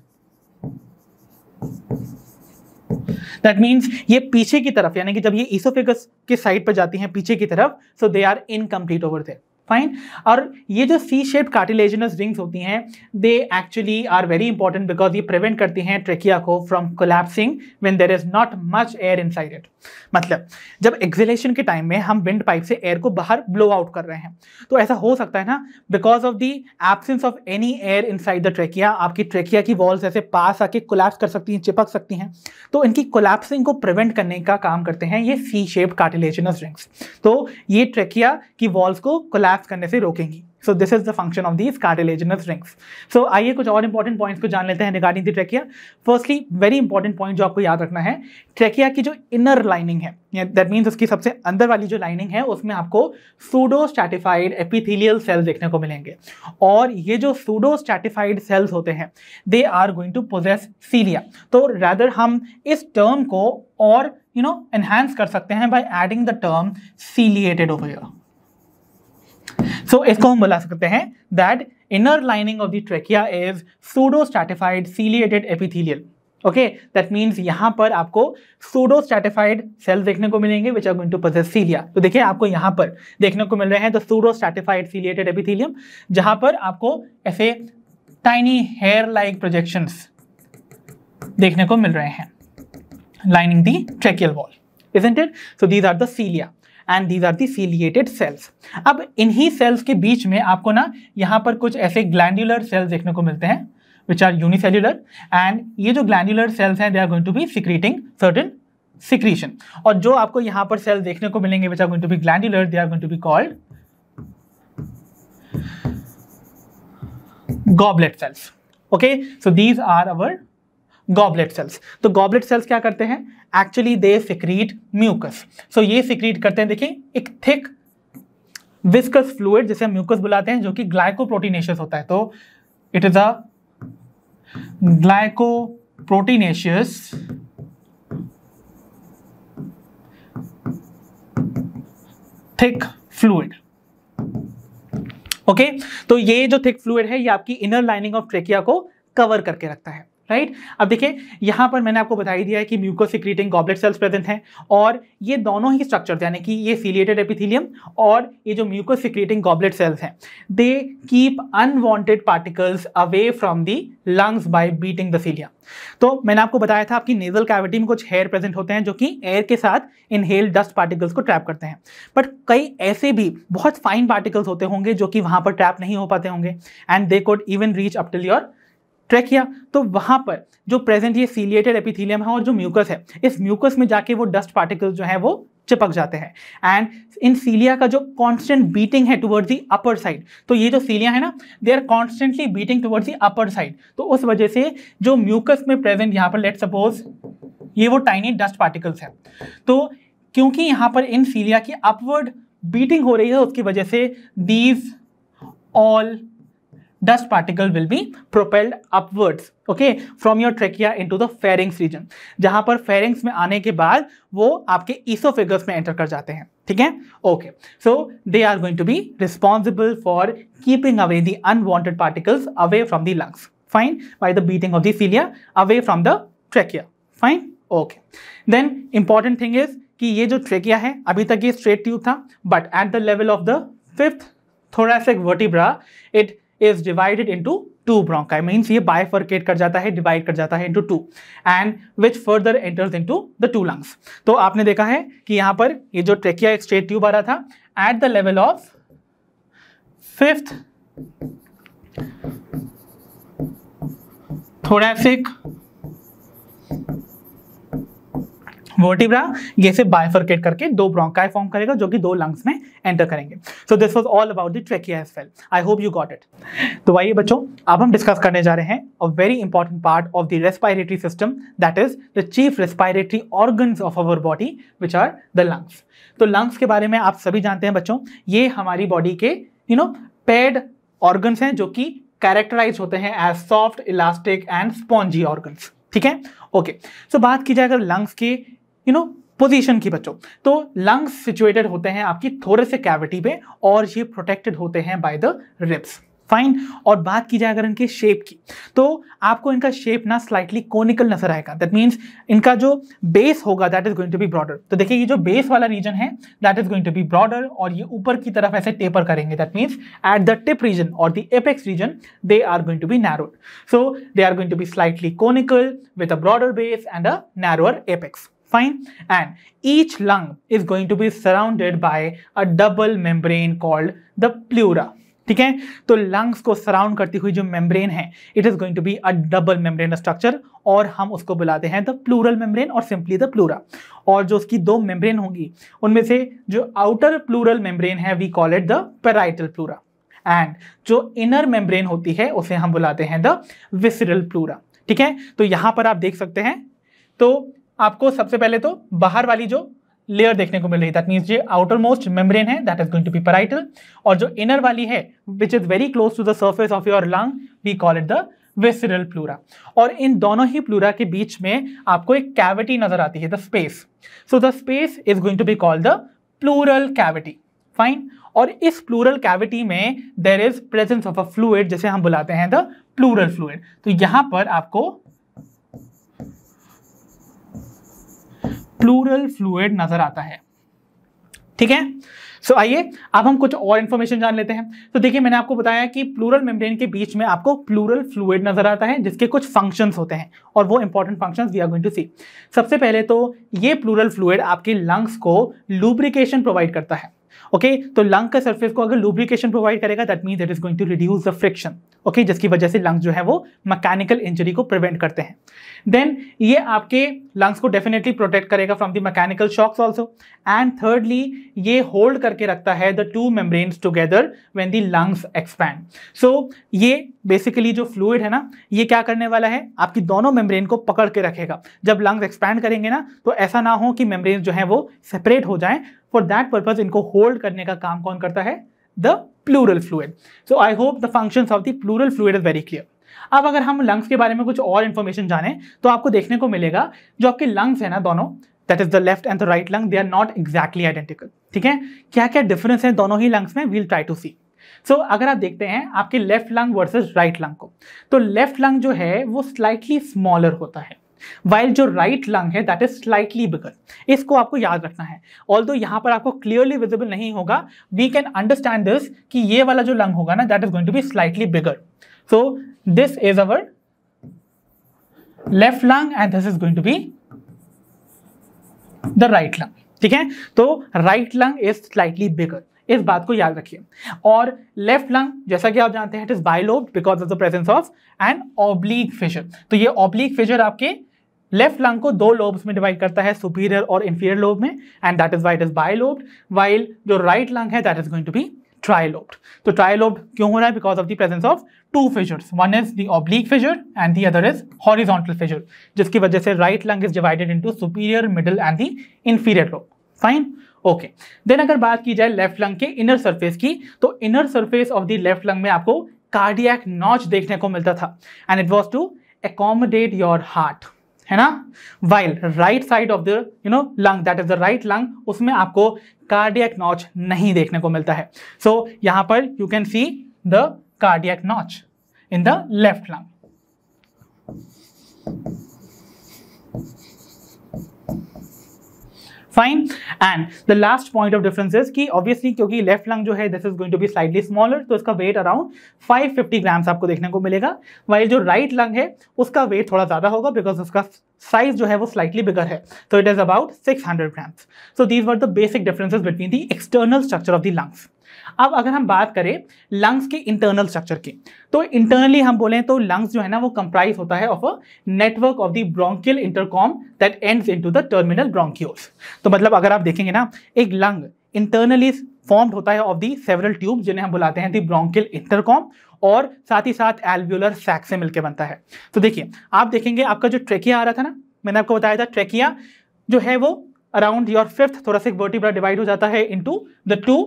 that means ये पीछे की तरफ़, यानी कि जब ये ईसोफेगस के साइड पर जाती हैं, पीछे की तरफ़ so they are incomplete over there fine और ये जो सी शेप कार्टिलेजनस रिंग्स होती हैं they actually are very important because ये प्रिवेंट करती हैं ट्रेकिया को from collapsing when there is not much air inside it मतलब जब एक्सिलेशन के टाइम में हम विंड पाइप से एयर को बाहर ब्लो आउट कर रहे हैं तो ऐसा हो सकता है ना because of the absence of any air inside the trachea आपकी ट्रेकिया की वॉल्स ऐसे पास आके कोलैप्स कर सकती हैं, चिपक सकती हैं तो इनकी कोलैप्सिंग को प्रिवेंट करने का काम करते हैं ये सी शेप कार्टिलेजनस रिंग्स तो ये ट्रेकिया की वॉल्स को कोलैप्स कोलैप्स करने से रोकेंगी। So this is the function of these cartilaginous rings so आइए कुछ और इंपॉर्टेंट पॉइंट्स को जान लेते हैं regarding the trachea firstly very important point जो आपको याद रखना है ट्रेकिया की जो इनर लाइनिंग है दैट मीन्स उसकी सबसे अंदर वाली जो लाइनिंग है, उसमें आपको सूडो स्टैटिफाइड एपिथीलियल सेल्स देखने को मिलेंगे। और ये जो सूडो स्टैटिफाइड सेल्स होते हैं they are going to possess cilia तो रैदर हम इस टर्म को और यू नो एनहांस कर सकते हैं by adding the term ciliated over so so, इसको हम बुला सकते हैं that inner lining of the trachea is pseudo stratified ciliated epithelial okay that means यहाँ पर आपको सूडो स्टैटिफाइड सेल्स देखने को मिलेंगे which are going to possess cilia तो देखिए आपको यहाँ पर देखने को मिल रहे हैं the pseudo stratified ciliated epithelium जहाँ पर आपको ऐसे टाइनी हेयर लाइक प्रोजेक्शंस देखने को मिल रहे हैं. Lining the tracheal wall isn't it so these are the cilia and these are the ciliated cells अब इन्हीं सेल्स के बीच में आपको ना यहाँ पर कुछ ऐसे ग्लैंडुलर सेल्स देखने को मिलते हैं विच आर यूनिसेल्युलर एंड ये जो ग्लैंडुलर सेल्स हैं they are going to be secreting certain secretion और जो आपको यहाँ पर सेल्स देखने को मिलेंगे which are going to be glandular they are going to be called goblet cells okay so these are our goblet cells तो गॉबलेट सेल्स क्या करते हैं? Actually they secrete mucus so ये सिक्रीट करते हैं, देखिए, एक थिक विस्कस फ्लूड जिसे हम म्यूकस बुलाते हैं, जो कि ग्लाइको प्रोटीनेशियस होता है। तो it is a glycoproteinaceous thick fluid okay तो ये जो थिक फ्लूड है, ये आपकी इनर लाइनिंग ऑफ़ ट्रेकिया को कवर करके रखता है। राइट? अब देखिए, यहाँ पर मैंने आपको बता ही दिया है कि म्यूकोसिक्रीटिंग गॉबलेट सेल्स प्रेजेंट हैं और ये दोनों ही स्ट्रक्चर यानी कि ये सीलिएटेड एपिथेलियम और ये जो म्यूकोसिक्रीटिंग गॉबलेट सेल्स हैं they keep unwanted particles away from the lungs by beating the cilia तो मैंने आपको बताया था आपकी नेजल कैविटी में कुछ हेयर प्रेजेंट होते हैं जो कि एयर के साथ इनहेल डस्ट पार्टिकल्स को ट्रैप करते हैं। बट कई ऐसे भी बहुत फाइन पार्टिकल्स होते होंगे जो कि वहाँ पर ट्रैप नहीं हो पाते होंगे and they could even reach up till your trachea तो वहाँ पर जो प्रेजेंट ये सीलिएटेड एपिथेलियम है और जो म्यूकस है, इस म्यूकस में जाके वो डस्ट पार्टिकल्स जो है वो चिपक जाते हैं। एंड इन सीलिया का जो कांस्टेंट बीटिंग है टुवर्ड्स दी अपर साइड तो ये जो सीलिया है ना they are constantly beating towards the upper side तो उस वजह से जो म्यूकस में प्रेजेंट यहाँ पर लेट सपोज़ ये वो टाइनी डस्ट पार्टिकल्स है। तो क्योंकि यहाँ पर इन सीलिया की अपवर्ड बीटिंग हो रही है, उसकी वजह से these all dust particle will be propelled upwards, okay, from your trachea into the pharynx region, जहाँ पर pharynx में आने के बाद वो आपके esophagus में enter कर जाते हैं, ठीक है? Okay so they are going to be responsible for keeping away the unwanted particles away from the lungs fine by the beating of the cilia away from the trachea fine okay then important thing is कि ये जो trachea है, अभी तक ये straight tube था but at the level of the fifth thoracic vertebra, it is divided into two bronchi means ये bifurcate कर जाता है डिवाइड कर जाता है into two and which further enters into the two lungs तो आपने देखा है कि यहाँ पर ये जो ट्रेकिया एक स्ट्रेट ट्यूब आ रहा था at the level of fifth thoracic vertebra ये से बाइफर्केट करके दो ब्रोंकाई फॉर्म करेगा, जो कि दो लंग्स में एंटर करेंगे। So this was all about the trachea as well I hope you got it तो आइए बच्चों, अब हम डिस्कस करने जा रहे हैं a very important part of the respiratory system that is the chief respiratory organs of our body which are the lungs तो लंग्स के बारे में आप सभी जानते हैं बच्चों, ये हमारी बॉडी के यू नो पेड ऑर्गन्स हैं, जो कि कैरेक्टराइज होते हैं as soft elastic and spongy organs ठीक है? ओके सो बात की जाए अगर लंग्स के यू नो पोजीशन की बच्चों। तो लंग्स सिचुएटेड होते हैं आपकी थोड़े से कैविटी पे और ये प्रोटेक्टेड होते हैं बाय द रिब्स फाइन और बात की जाए अगर इनके शेप की तो आपको इनका शेप ना स्लाइटली कोनिकल नज़र आएगा। दैट मीन्स इनका जो बेस होगा that is going to be broader तो देखिए, ये जो बेस वाला रीजन है that is going to be broader और ये ऊपर की तरफ़ ऐसे टेपर करेंगे। That means at the tip region और the apex region they are going to be narrowed so they are going to be slightly conical with a broader base and a narrower apex fine? And each lung is going to be surrounded by a double membrane called the pleura. ठीक है? तो lungs को surround करती हुई जो membrane है it is going to be a double membrane structure और हम उसको बुलाते हैं द प्लूरल मेम्ब्रेन और सिंपली द प्लूरा और जो उसकी दो मेम्ब्रेन होंगी, उनमें से जो आउटर प्लूरल मेम्ब्रेन है we call it the parietal pleura and जो इनर मेम्ब्रेन होती है, उसे हम बुलाते हैं द विसरल प्लूरा ठीक है? तो यहाँ पर आप देख सकते हैं तो आपको सबसे पहले तो बाहर वाली जो लेयर देखने को मिल रही दैट मीन्स ये आउटर मोस्ट मेम्ब्रेन है that is going to be parietal और जो इनर वाली है which is very close to the surface of your lung we call it the visceral pleura और इन दोनों ही प्लूरा के बीच में आपको एक कैविटी नज़र आती है the space so the space is going to be called the pleural cavity fine और इस प्लूरल कैविटी में there is presence of a fluid जिसे हम बुलाते हैं द प्लूरल फ्लूड तो यहाँ पर आपको प्लूरल फ्लूड नज़र आता है। ठीक है? सो आइए, अब हम कुछ और इन्फॉर्मेशन जान लेते हैं। तो देखिए, मैंने आपको बताया कि प्लूरल मेम्ब्रेन के बीच में आपको प्लूरल फ्लूड नज़र आता है, जिसके कुछ फ़ंक्शंस होते हैं, और वो important functions we are going to see सबसे पहले तो ये प्लूरल फ्लूड आपके लंग्स को लुब्रिकेशन प्रोवाइड करता है। Okay okay? तो लंग का सरफेस को अगर लुब्रिकेशन प्रोवाइड करेगा that mean it is going to reduce the friction okay जिसकी वजह से लंग्स जो है वो मैकेनिकल इंजरी को प्रिवेंट करते हैं। देन ये आपके लंग्स को डेफिनेटली प्रोटेक्ट करेगा from the mechanical shocks also and thirdly ये होल्ड करके रखता है the two membranes together when the lungs expand so ये बेसिकली जो फ्लूड है ना, ये क्या करने वाला है? आपकी दोनों मेम्ब्रेन को पकड़ के रखेगा। जब लंग्स एक्सपैंड करेंगे ना तो ऐसा ना हो कि मेम्ब्रेन जो है वो सेपरेट हो जाए। फॉर दैट पर्पज इनको होल्ड करने का काम कौन करता है? The pleural fluid so I hope the function of the pleural fluid is very clear अब अगर हम लंग्स के बारे में कुछ और इन्फॉर्मेशन जाने तो आपको देखने को मिलेगा, जो आपके लंग्स है ना दोनों that is the left and the right lung they are not exactly identical ठीक है? क्या क्या डिफरेंस है दोनों ही लंग्स में? We'll try to see so अगर आप देखते हैं, आपके left lung versus right lung को तो लेफ़्ट लंग जो है, वो स्लाइटली स्मॉलर होता है। वाइल जो राइट लंग है दैट इज़ स्लाइटली बिगर इसको आपको याद रखना है। ऑल दो यहाँ पर आपको क्लियरली विजिबल नहीं होगा वी कैन अंडरस्टैंड दिस कि ये वाला जो लंग होगा ना that is going to be slightly bigger so this is our left lung and this is going to be the right lung ठीक है? तो right lung is slightly bigger इस बात को याद रखिए। और लेफ़्ट लंग जैसा कि आप जानते हैं it is bilobe because of the presence of an oblique fissure तो ये ऑब्लिक फिशर आपके लेफ़्ट लंग को दो लोब्स में डिवाइड करता है सुपीरियर और इंफीरियर लोब में and that is why it is bilobed while जो राइट लंग है that is going to be trilobed तो ट्राइलोब्ड क्यों हो रहा है? Because of the presence of two fissures one is the oblique fissure and the other is horizontal fissure जिसकी वजह से right lung is divided into superior middle and the inferior lobe fine okay then अगर बात की जाए left lung के inner surface की तो inner surface of the left lung में आपको कार्डियक नॉच देखने को मिलता था and it was to accommodate your heart है ना? While right side of the you know lung that is the right lung उसमें आपको कार्डियक नॉच नहीं देखने को मिलता है। सो so, यहाँ पर you can see the cardiac notch in the left lung fine and the last point of difference is कि ऑब्वियसली क्योंकि लेफ़्ट लंग जो है this is going to be slightly smaller तो इसका वेट अराउंड 550 ग्राम्स आपको देखने को मिलेगा। वाइल जो राइट right लंग है, उसका वेट थोड़ा ज़्यादा होगा बिकॉज़ उसका साइज़ जो है, वो स्लाइटली बिगर है। तो it is about 600 grams so these were the basic differences between the external structure of the lungs अब अगर हम बात करें लंग्स के इंटरनल स्ट्रक्चर की तो इंटरनली हम बोले तो लंग्स जो है ना, वो कंप्राइज होता है of a network of the bronchial intercom that ends into the terminal bronchioles तो मतलब अगर आप देखेंगे ना, एक लंग इंटरनली फॉर्म्ड होता है ऑफ़ दी सेवरल ट्यूब जिन्हें हम बुलाते हैं दी ब्रोंकियल इंटरकॉम और साथ ही साथ एल्व्यूलर सैक से मिलकर बनता है। तो देखिए, आप देखेंगे आपका जो ट्रेकिया आ रहा था ना, मैंने आपको बताया था ट्रेकिया जो है वो around your fifth thoracic vertebra divide हो जाता है इनटू द टू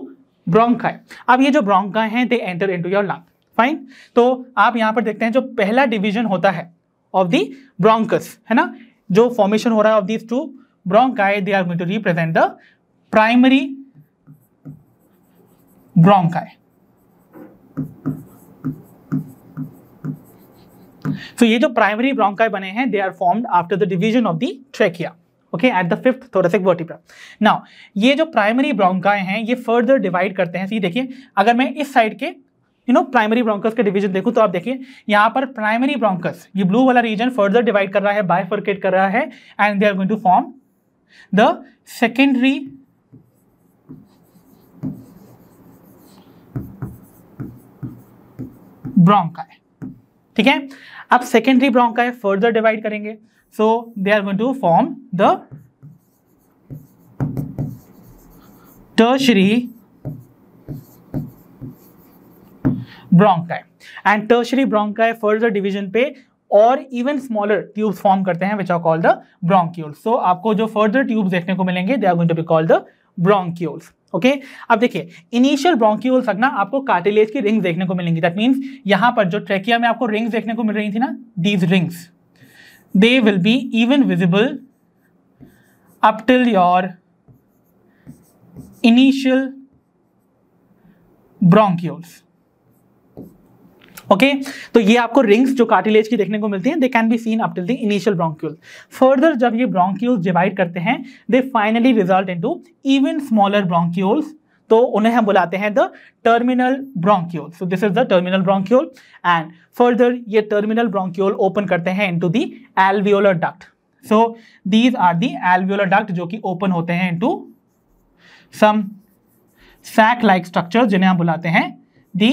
ब्रोंकाई। अब ये जो ब्रोंकाई हैं they enter into your lung fine तो आप यहाँ पर देखते हैं, जो पहला डिवीज़न होता है ऑफ़ दी ब्रोंकस है ना? जो फॉर्मेशन हो रहा है of these two bronchi they are going to represent the primary bronchi so, ये जो प्राइमरी ब्रोंकाई बने हैं they are formed after the division of the trachea okay at the fifth thoracic vertebra now ये जो primary ब्रोंकाए हैं, ये further divide करते हैं. सी देखिए, अगर मैं इस साइड के यू नो प्राइमरी ब्रोंकस के डिवीज़न देखूँ तो आप देखिए, यहाँ पर प्राइमरी ब्रोंकस ये ब्लू वाला रीजन फर्दर डिवाइड कर रहा है बायफर्केट कर रहा है and they are going to form the secondary bronchi ठीक है? अब सेकेंडरी ब्रोंकाई फर्दर डिवाइड करेंगे. So, they are going to form the tertiary bronchi. And tertiary bronchi further division पे और इवन स्मॉलर ट्यूब्स फॉर्म करते हैं which are called the bronchioles so आपको जो फर्दर ट्यूब्स देखने को मिलेंगे they are going to be called the bronchioles okay अब देखिए इनिशियल ब्रोंक्यूल्स ना आपको कार्टिलेज की रिंग्स देखने को मिलेंगी. दैट मींस यहाँ पर जो ट्रेकिया में आपको रिंग्स देखने को मिल रही थी ना these rings they will be even visible up till your initial bronchioles okay okay? तो ये आपको रिंग्स जो कार्टिलेज की देखने को मिलती हैं they can be seen up till the initial bronchiole further जब ये ब्रोंक्यूल्स डिवाइड करते हैं they finally result into even smaller bronchioles तो उन्हें हम बुलाते हैं the terminal bronchiole so this is the terminal bronchiole and further ये टर्मिनल ब्रोंक्यूल ओपन करते हैं into the alveolar duct so these are the alveolar duct जो कि ओपन होते हैं into some sac like structure जिन्हें हम बुलाते हैं दी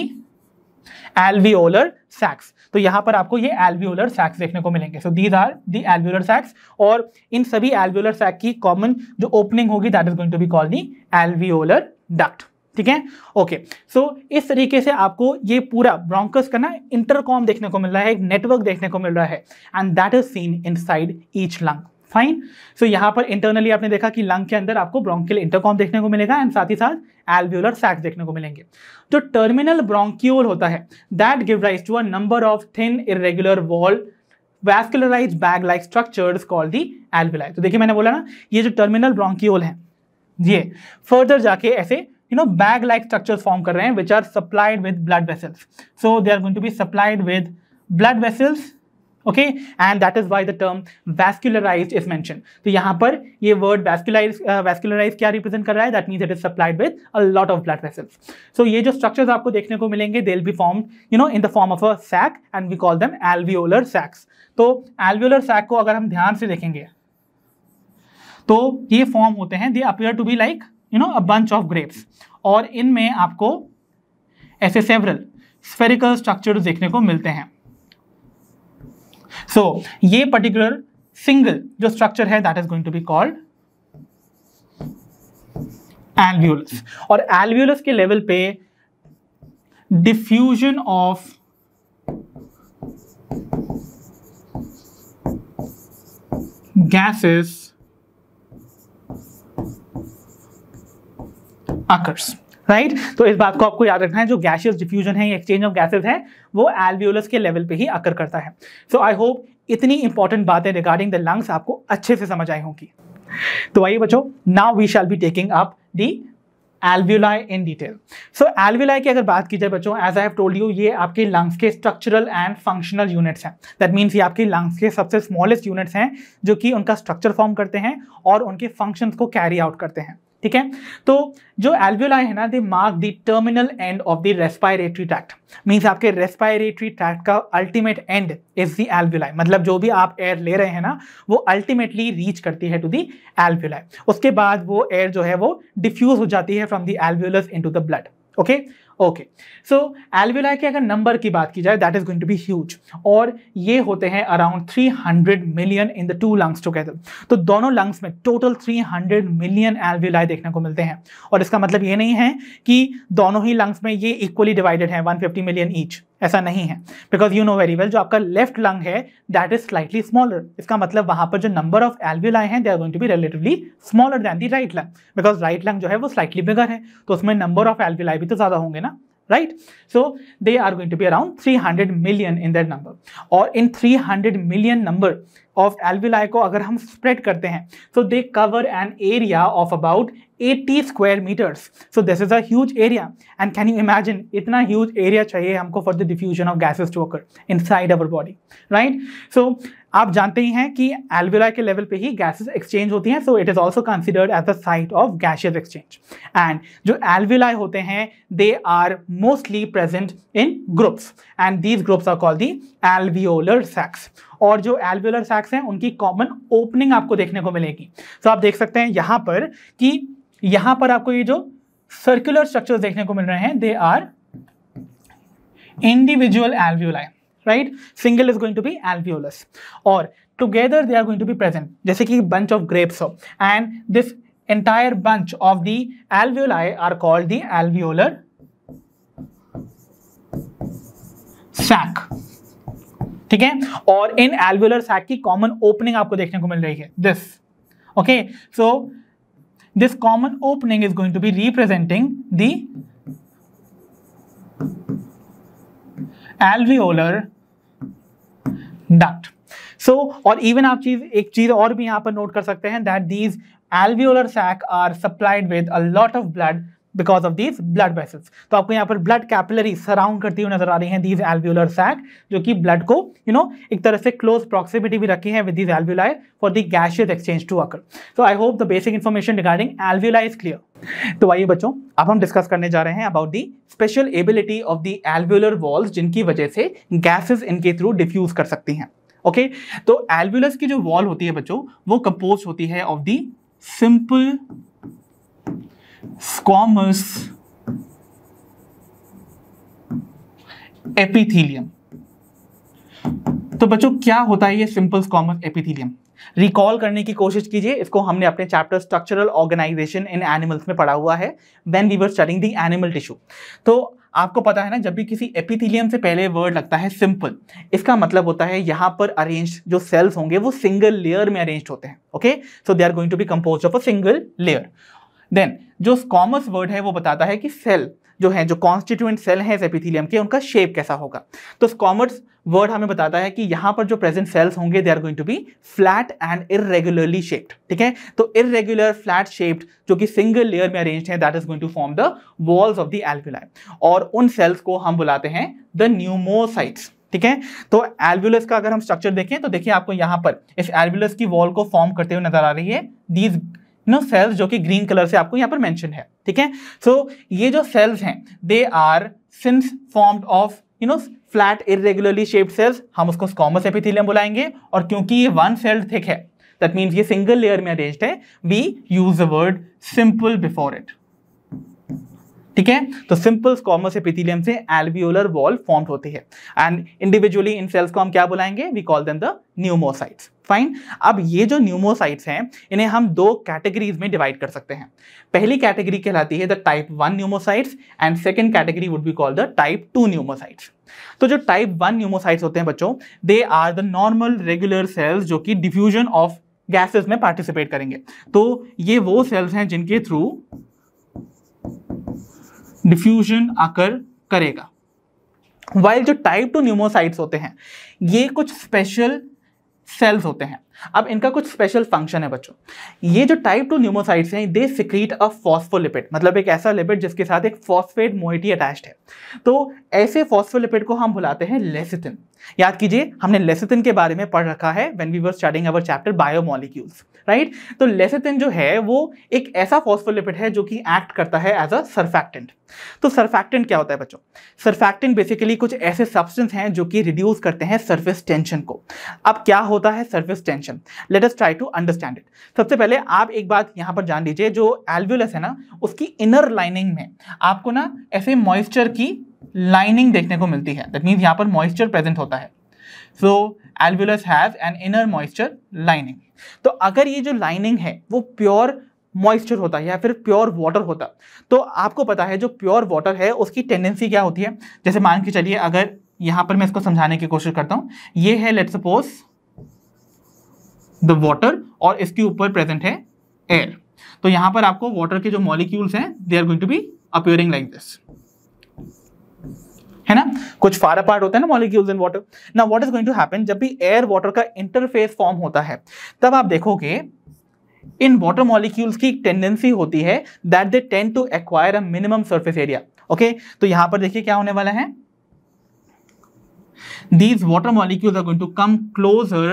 एल्वियोलर सैक्स तो यहाँ पर आपको ये एल्वियोलर सैक्स देखने को मिलेंगे. So these are the alveolar sacs और इन सभी एल्वियोलर सैक की कॉमन जो ओपनिंग होगी that is going to be called the alveolar duct, ठीक है? ओके सो इस तरीके से आपको ये पूरा ब्रोंकस का ना इंटरकॉम देखने को मिल रहा है, एक नेटवर्क देखने को मिल रहा है and that is seen inside each lung fine so यहाँ पर इंटरनली आपने देखा कि लंग के अंदर आपको ब्रोंकियल इंटरकॉम देखने को मिलेगा एंड साथ ही साथ एल्व्यूलर सैक्स देखने को मिलेंगे. जो टर्मिनल ब्रोंक्यूल होता है that give rise to a number of thin irregular wall vascularise bag like structures called the alveoli तो देखिए मैंने बोला ना, ये जो टर्मिनल ब्रोंक्यूल है ये फर्दर जाके ऐसे you know bag like structure form कर रहे हैं which are supplied with blood vessels so they are going to be supplied with blood vessels okay and that is why the term vascularise is mention तो यहाँ पर ये word वैस्कुलाइज vascularise क्या represent कर रहा है? That means it is supplied with a lot of blood vessels so ये जो स्ट्रक्चर्स आपको देखने को मिलेंगे they be form you know in the form of a sac and we call them alveolar sacs तो एल्वियोलर सैक को अगर हम ध्यान से देखेंगे तो ये फॉर्म होते हैं they appear to be like you know a bunch of grapes और इनमें आपको ऐसे सेवरल स्फेरिकल स्ट्रक्चर्स देखने को मिलते हैं। सो so, ये पर्टिकुलर सिंगल जो स्ट्रक्चर है that is going to be called alveolus और एल्व्यूलस के लेवल पे diffusion of gases occurs right right? तो इस बात को आपको याद रखना है, जो गैशियस डिफ्यूजन है एक्सचेंज ऑफ़ गैसेस है, वो एल्वियोलस के लेवल पे ही अकर करता है। सो आई होप इतनी इंपॉर्टेंट बातें रिगार्डिंग द लंग्स आपको अच्छे से समझ आई होंगी। तो आइए बच्चों now we shall be taking up the alveoli in detail so alveoli की अगर बात की जाए बच्चों as I have told you ये आपके लंग्स के स्ट्रक्चरल एंड फंक्शनल यूनिट्स हैं। दैट मीन्स ये आपके लंग्स के सबसे स्मॉलेस्ट यूनिट्स हैं, जो कि उनका स्ट्रक्चर फॉर्म करते हैं और उनके फ़ंक्शंस को कैरी आउट करते हैं। ठीक है? तो जो एल्वियोलाई है ना they mark the terminal end of the respiratory tract means आपके रेस्पायरेटरी ट्रैक्ट का ultimate end is the alveoli मतलब जो भी आप एयर ले रहे हैं ना, वो अल्टीमेटली रीच करती है टू द एल्वियोलाई उसके बाद वो एयर जो है वो डिफ्यूज हो जाती है from the alveolus into the blood okay okay so alveoli के अगर नंबर की बात की जाए that is going to be huge और ये होते हैं around 300 million in the two lungs together तो दोनों लंग्स में टोटल 300 मिलियन एल्विलाई देखने को मिलते हैं। और इसका मतलब ये नहीं है कि दोनों ही लंग्स में ये इक्वली डिवाइडेड है 150 मिलियन ईच ऐसा नहीं है। Because you know very well जो आपका लेफ़्ट लंग है दैट इज़ स्लाइटली स्मॉलर इसका मतलब वहाँ पर जो नंबर ऑफ़ एल्विलाई हैं they are going to be relatively smaller than the right lung because right lung जो है, वो स्लाइटली बिगर है। तो उसमें नंबर ऑफ़ एल्विलाई भी तो ज़्यादा होंगे ना, right? So, they are going to be around 300 million in that number. और in 300 million number of alveoli को अगर हम स्प्रेड करते हैं so they cover an area of about 80 square meters. So this is a huge area. And can you imagine, इतना huge area चाहिए हमको for the diffusion of gases to occur inside our body, right? So आप जानते ही हैं कि alveoli के level पे ही gases exchange होती हैं so it is also considered as the site of gaseous exchange and जो एल्विलाई होते हैं they are mostly present in groups and these groups are call the alveolar sacs और जो alveolar सैक्स हैं, उनकी कॉमन ओपनिंग आपको देखने को मिलेगी। सो so आप देख सकते हैं यहाँ पर कि यहाँ पर आपको ये जो सर्कुलर स्ट्रक्चर देखने को मिल रहे हैं they are individual alveoli right single is going to be alveolus और together they are going to be present जैसे कि बंच ऑफ़ ग्रेप्स हो. And this entire bunch of the alveoli are called the alveolar sac ठीक है? और इन alveolar sac की common opening आपको देखने को मिल रही है. This okay so this common opening is going to be representing the alveolar duct so और इवन आप चीज़, एक चीज़ और भी यहाँ पर नोट कर सकते हैं that these alveolar sac are supplied with a lot of blood because of these blood vessels तो आपको यहाँ पर ब्लड कैपिलरी सराउंड करती हुई नज़र आ रही हैं दीज एल्व्यूलर सैक जो कि ब्लड को यू you नो know, एक तरह से क्लोज प्रॉक्सिमिटी भी रखी है with these alveoli for the gaseous exchange to occur so I hope the basic information regarding alveoli is clear तो आइए बच्चों अब हम डिस्कस करने जा रहे हैं about the special ability of the alveolar walls जिनकी वजह से गैसेज इनके थ्रू डिफ्यूज कर सकती हैं. Okay okay? तो एल्व्यूलस की जो वॉल होती है बच्चों वो कंपोज होती है of the simple squamous epithelium तो बच्चों, क्या होता है ये सिंपल स्कॉमस एपिथीलियम रिकॉल करने की कोशिश कीजिए। इसको हमने अपने chapter structural organisation in animals में पढ़ा हुआ है। When we were studying the animal tissue तो आपको पता है ना, जब भी किसी एपिथीलियम से पहले वर्ड लगता है सिंपल इसका मतलब होता है यहाँ पर अरेंज जो सेल्स होंगे, वो सिंगल लेयर में अरेंज होते हैं। Okay so they are going to be compose of a single layer then जो कॉमर्स वर्ड है, वो बताता है कि सेल जो है, जो कॉन्स्टिट्यूएंट सेल है एपिथीलियम के, उनका शेप कैसा होगा। तो कॉमर्स वर्ड हमें बताता है कि यहाँ पर जो प्रेजेंट सेल्स होंगे they are going to be flat and irregularly shaped ठीक है? तो इरेगुलर फ्लैट शेप्ड जो कि सिंगल लेयर में अरेंज है that is going to form the walls of the alveoli और उन सेल्स को हम बुलाते हैं द न्यूमोसाइट्स ठीक है? तो एल्व्यूलस का अगर हम स्ट्रक्चर देखें तो देखिए आपको यहाँ पर इस एल्व्यूलस की वॉल को फॉर्म करते हुए नज़र आ रही है। दीज नो सेल्स जो कि ग्रीन कलर से आपको यहाँ पर मेंशन है, ठीक है? सो ये जो सेल्स हैं they are since formed of you know flat irregularly shaped cells हम उसको स्कॉमस एपिथेलियम बुलाएँगे, और क्योंकि ये वन सेल थिक है दैट मीन्स ये सिंगल लेयर में अरेंज्ड है we use the word simple before it ठीक है? तो सिंपल स्कॉमस एपिथेलियम से एल्वियोलर वॉल फॉर्म होती है एंड इंडिविजुअली इन सेल्स को हम क्या बुलाएँगे? We call them the pneumocytes fine अब ये जो न्यूमोसाइट्स हैं, इन्हें हम दो कैटेगरीज में डिवाइड कर सकते हैं। पहली कैटेगरी कहलाती है the type one pneumocytes and second category would be called the type two pneumocytes तो जो टाइप वन न्यूमोसाइट्स होते हैं बच्चों they are the normal regular cells जो कि डिफ्यूजन ऑफ़ गैसेस में पार्टिसिपेट करेंगे। तो ये वो सेल्स हैं जिनके थ्रू डिफ्यूजन आकर करेगा। वाइल जो टाइप टू न्यूमोसाइट्स होते हैं, ये कुछ स्पेशल सेल्स होते हैं। अब इनका कुछ स्पेशल फ़ंक्शन है बच्चों। ये जो टाइप टू न्यूमोसाइट्स हैं दे सिक्रीट अ फॉस्फोलिपिड मतलब एक ऐसा लिपिड जिसके साथ एक फॉस्फेट मोइटी अटैच्ड है। तो ऐसे फॉस्फोलिपिड को हम बुलाते हैं लेसिथिन याद कीजिए, हमने लेसिथिन के बारे में पढ़ रखा है when we were studying our chapter biomolecules right तो लेसिथिन जो है, वो एक ऐसा फॉस्फोलिपिड है जो कि एक्ट करता है एज अ सरफैक्टेंट तो सरफैक्टेंट क्या होता है बच्चों? सरफैक्टेंट बेसिकली कुछ ऐसे सब्सटेंस हैं जो कि रिड्यूस करते हैं सरफेस टेंशन को। अब क्या होता है surface tension let us try to understand it सबसे पहले आप एक बात यहाँ पर जान लीजिए, जो एल्व्यूलस है ना, उसकी इनर लाइनिंग में आपको ना ऐसे मॉइस्चर की लाइनिंग देखने को मिलती है। दैट मीन्स यहाँ पर मॉइस्चर प्रेजेंट होता है। So alveolus has an inner moisture lining तो अगर ये जो लाइनिंग है, वो प्योर मॉइस्चर होता है या फिर प्योर वाटर होता तो आपको पता है जो प्योर वाटर है, उसकी टेंडेंसी क्या होती है? जैसे मान के चलिए, अगर यहाँ पर मैं इसको समझाने की कोशिश करता हूँ। ये है लेट सपोज़ द वाटर और इसके ऊपर प्रेजेंट है एयर तो यहाँ पर आपको वाटर के जो मॉलिक्यूल्स हैं they are going to be appearing like this है ना? कुछ फार अपार्ट होता है ना मॉलिक्यूल्स इन वाटर ना what is going to happen जब भी एयर वाटर का इंटरफेस फॉर्म होता है, तब आप देखोगे, इन वाटर मॉलिक्यूल्स की एक टेंडेंसी होती है that they tend to acquire a minimum surface area okay तो यहाँ पर देखिए क्या होने वाला है। These water molecules are going to come closer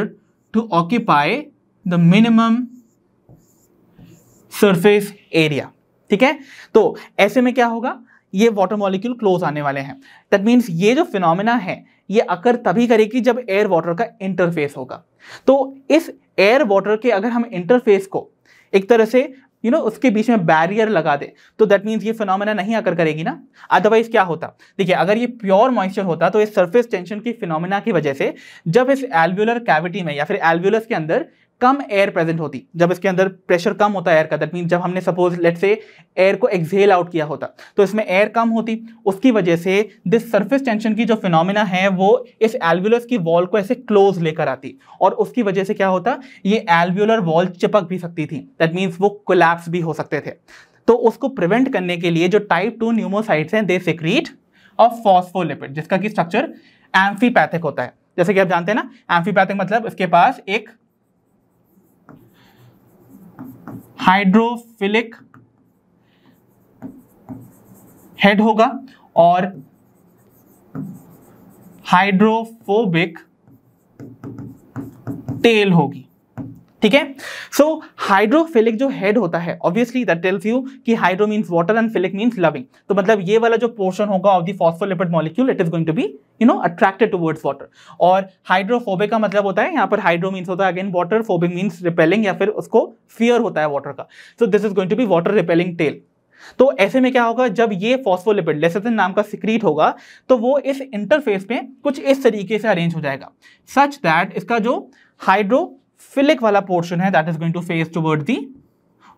to occupy the minimum surface area. ठीक है? तो ऐसे में क्या होगा? ये वाटर मॉलिक्यूल क्लोज आने वाले हैं। दैट मीन्स ये जो फिनोमिना है, ये अकर तभी करेगी जब एयर वाटर का इंटरफेस होगा। तो इस एयर वाटर के अगर हम इंटरफेस को एक तरह से यू नो उसके बीच में बैरियर लगा दे। तो दैट मीन्स ये फिनोमेना नहीं आकर करेगी ना। अदरवाइज़ क्या होता? देखिए, अगर ये प्योर मॉइस्चर होता तो इस सरफेस टेंशन की फिनोमेना की वजह से जब इस एल्व्यूलर कैविटी में या फिर एल्व्यूलस के अंदर कम एयर प्रेजेंट होती, जब इसके अंदर प्रेशर कम होता है एयर का दैट मीन जब हमने सपोज़ लेट से एयर को एक्सेल आउट किया होता तो इसमें एयर कम होती, उसकी वजह से दिस सरफेस टेंशन की जो फिनोमिना है, वो इस एल्व्यूलस की वॉल को ऐसे क्लोज लेकर आती, और उसकी वजह से क्या होता, ये एल्व्यूलर वॉल चिपक भी सकती थी दैट मीन्स वो कोलैप्स भी हो सकते थे। तो उसको प्रिवेंट करने के लिए जो टाइप टू न्यूमोसाइट्स हैं दे सिक्रीट ऑफ़ फॉस्फोलिपिड जिसका कि स्ट्रक्चर एम्फीपैथिक होता है। जैसे कि आप जानते हैं ना एम्फीपैथिक मतलब इसके पास एक हाइड्रोफिलिक हेड होगा और हाइड्रोफोबिक टेल होगी। ठीक है? सो हाइड्रोफिलिक जो हेड होता है ऑब्वियसली दैट टेल्स यू कि hydro means water and philic means loving तो मतलब ये वाला जो पोर्शन होगा of the phospholipid molecule it is going to be you know attracted towards water और हाइड्रोफोबिक का मतलब होता है, यहाँ पर हाइड्रो मीन्स होता है again water phobic means repelling या फिर उसको फियर होता है वाटर का. So this is going to be water repelling tail तो ऐसे में क्या होगा, जब ये फॉस्फोलिपिड लेसेथिन नाम का सिक्रीट होगा तो वो इस इंटरफेस में कुछ इस तरीके से अरेंज हो जाएगा. सच दैट इसका जो हाइड्रोफिलिक वाला पोर्शन है that is going to face toward the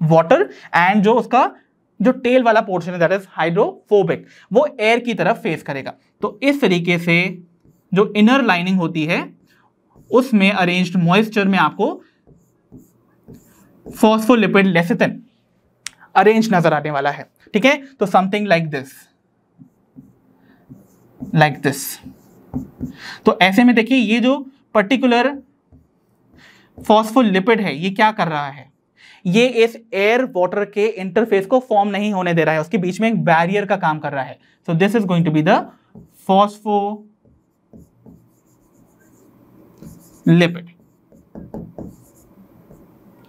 water and जो उसका, जो टेल वाला पोर्शन है दैट इज़ हाइड्रोफोबिक वो एयर की तरफ़ फेस करेगा। तो इस तरीके से जो इनर लाइनिंग होती है, उसमें अरेंज्ड मॉइस्चर में आपको फॉस्फोलिपिड लेसिथिन अरेंज नज़र आने वाला है। ठीक है? तो something like this like this तो ऐसे में देखिए, ये जो पर्टिकुलर फॉस्फोलिपिड है, ये क्या कर रहा है? ये इस एयर वाटर के इंटरफेस को फॉर्म नहीं होने दे रहा है, उसके बीच में एक बैरियर का काम कर रहा है। So this is going to be the phospholipid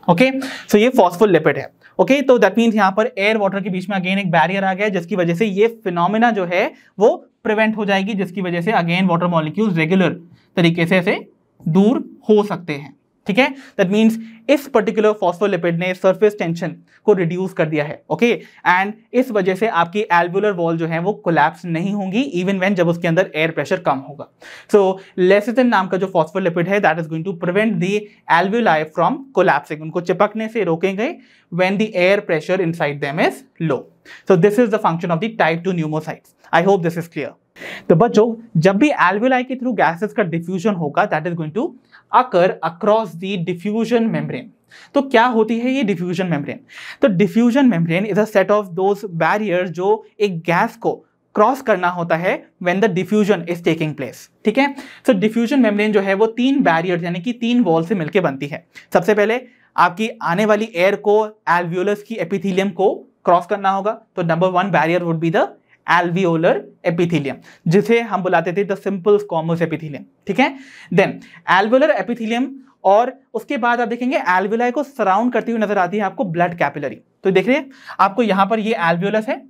okay so ये फॉस्फोलिपिड है। ओके तो दैट मीन्स यहाँ पर एयर वाटर के बीच में अगेन एक बैरियर आ गया जिसकी वजह से ये फिनोमिना जो है, वो प्रिवेंट हो जाएगी, जिसकी वजह से अगेन वाटर मॉलिक्यूल्स रेगुलर तरीके से ऐसे दूर हो सकते हैं। ठीक है दैट मीन्स इस पर्टिकुलर फॉस्फोलिपिड ने सरफेस टेंशन को रिड्यूस कर दिया है ओके okay? एंड इस वजह से आपकी एल्बुलर वॉल जो है वो कोलैप्स नहीं होंगी इवन व्हेन जब उसके अंदर एयर प्रेशर कम होगा सो लेसिथिन नाम का जो फॉस्फोलिपिड है that is going to prevent the एल्बुलाई from collapsing उनको चिपकने से रोकेंगे when the air pressure inside them is low. So, this is the function of the type 2 pneumocytes. I hope this is clear. तो बच्चों, जब भी alveoli के through gases का डिफ्यूजन होगा that is going to occur across the diffusion membrane तो क्या होती है ये डिफ्यूजन मेम्ब्रेन तो diffusion membrane is a set of those barrier जो एक गैस को क्रॉस करना होता है when the diffusion is taking place ठीक है? सो डिफ्यूजन मेम्ब्रेन जो है वो तीन बैरियर यानी कि तीन वॉल से मिलकर बनती है। सबसे पहले आपकी आने वाली एयर को एल्वियोलस की एपिथीलियम को क्रॉस करना होगा। तो number one barrier would be the alveolar epithelium जिसे हम बुलाते थे द सिंपल स्कॉमस एपिथीलियम ठीक है? देन एल्वियोलर एपिथीलियम और उसके बाद आप देखेंगे एल्वियोलाई को सराउंड करती हुई नज़र आती है आपको ब्लड कैपिलरी तो देख रहे हैं, आपको यहाँ पर ये एल्वियोलस है,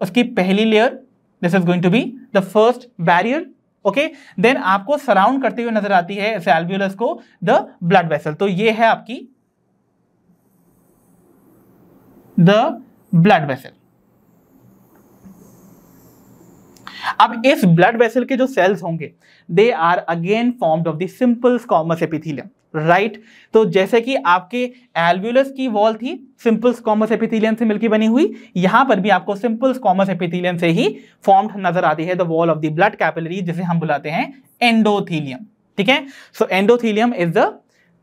उसकी पहली layer this is going to be the first barrier okay then आपको सराउंड करते हुए नज़र आती है इस एल्वियोलस को द ब्लड वेसल तो ये है आपकी द ब्लड वेसल अब इस ब्लड वेसल के जो सेल्स होंगे they are again formed of the simple squamous epithelium right तो जैसे कि आपके एल्व्यूलस की वॉल थी सिंपल स्कॉमस एपिथीलियम से मिलकर बनी हुई, यहाँ पर भी आपको सिंपल स्कॉमस एपिथीलियम से ही फॉर्म्ड नज़र आती है the wall of the blood capillary जिसे हम बुलाते हैं एंडोथीलियम ठीक है? So endothelium is the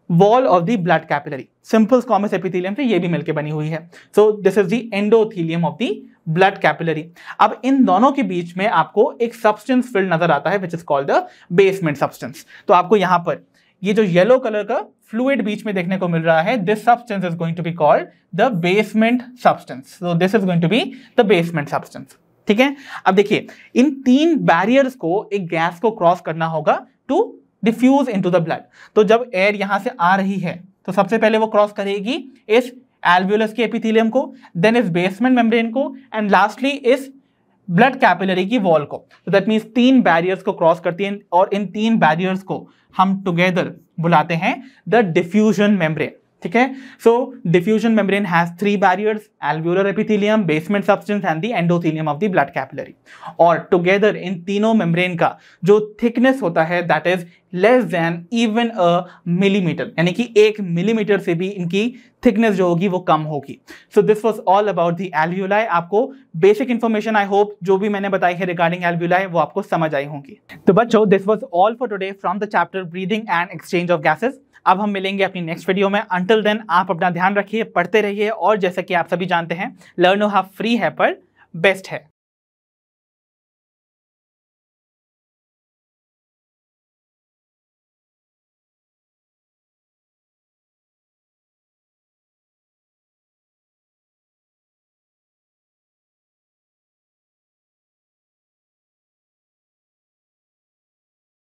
wall of the blood capillary simple squamous epithelium से ये भी मिलकर बनी हुई है। So this is the endothelium of the blood capillary अब इन दोनों के बीच में आपको एक सब्सटेंस फिल्ड नज़र आता है which is called the basement substance तो आपको यहाँ पर ये जो येलो कलर का फ्लूइड बीच में देखने को मिल रहा है this substance is going to be called the basement substance so this is going to be the basement substance ठीक है? अब देखिए, इन तीन बैरियर्स को एक गैस को क्रॉस करना होगा to diffuse into the blood तो जब एयर यहाँ से आ रही है तो सबसे पहले वो क्रॉस करेगी इस एल्वियोलस के एपिथीलियम को देन इस बेसमेंट मेम्ब्रेन को एंड लास्टली इस ब्लड कैपिलरी की वॉल को. तो दैट मीन्स तीन बैरियर्स को क्रॉस करती है, और इन तीन बैरियर्स को हम टुगेदर बुलाते हैं द डिफ्यूजन मेम्ब्रेन ठीक है? So diffusion membrane has three barriers alveolar epithelium basement substance and the endothelium of the blood capillary और टुगेदर इन तीनों मेम्ब्रेन का जो थिकनेस होता है that is less than even a millimetre यानी कि एक मिलीमीटर से भी इनकी थिकनेस जो होगी वो कम होगी। So this was all about the alveoli आपको बेसिक इन्फॉर्मेशन आई होप जो भी मैंने बताई है रिगार्डिंग एल्व्यूलाई वो आपको समझ आई होंगी। तो बच्चों this was all for today from the chapter breathing and exchange of gases अब हम मिलेंगे अपनी नेक्स्ट वीडियो में। अंटिल देन आप अपना ध्यान रखिए, पढ़ते रहिए और जैसा कि आप सभी जानते हैं लर्नो हाफ़ फ्री है पर बेस्ट है।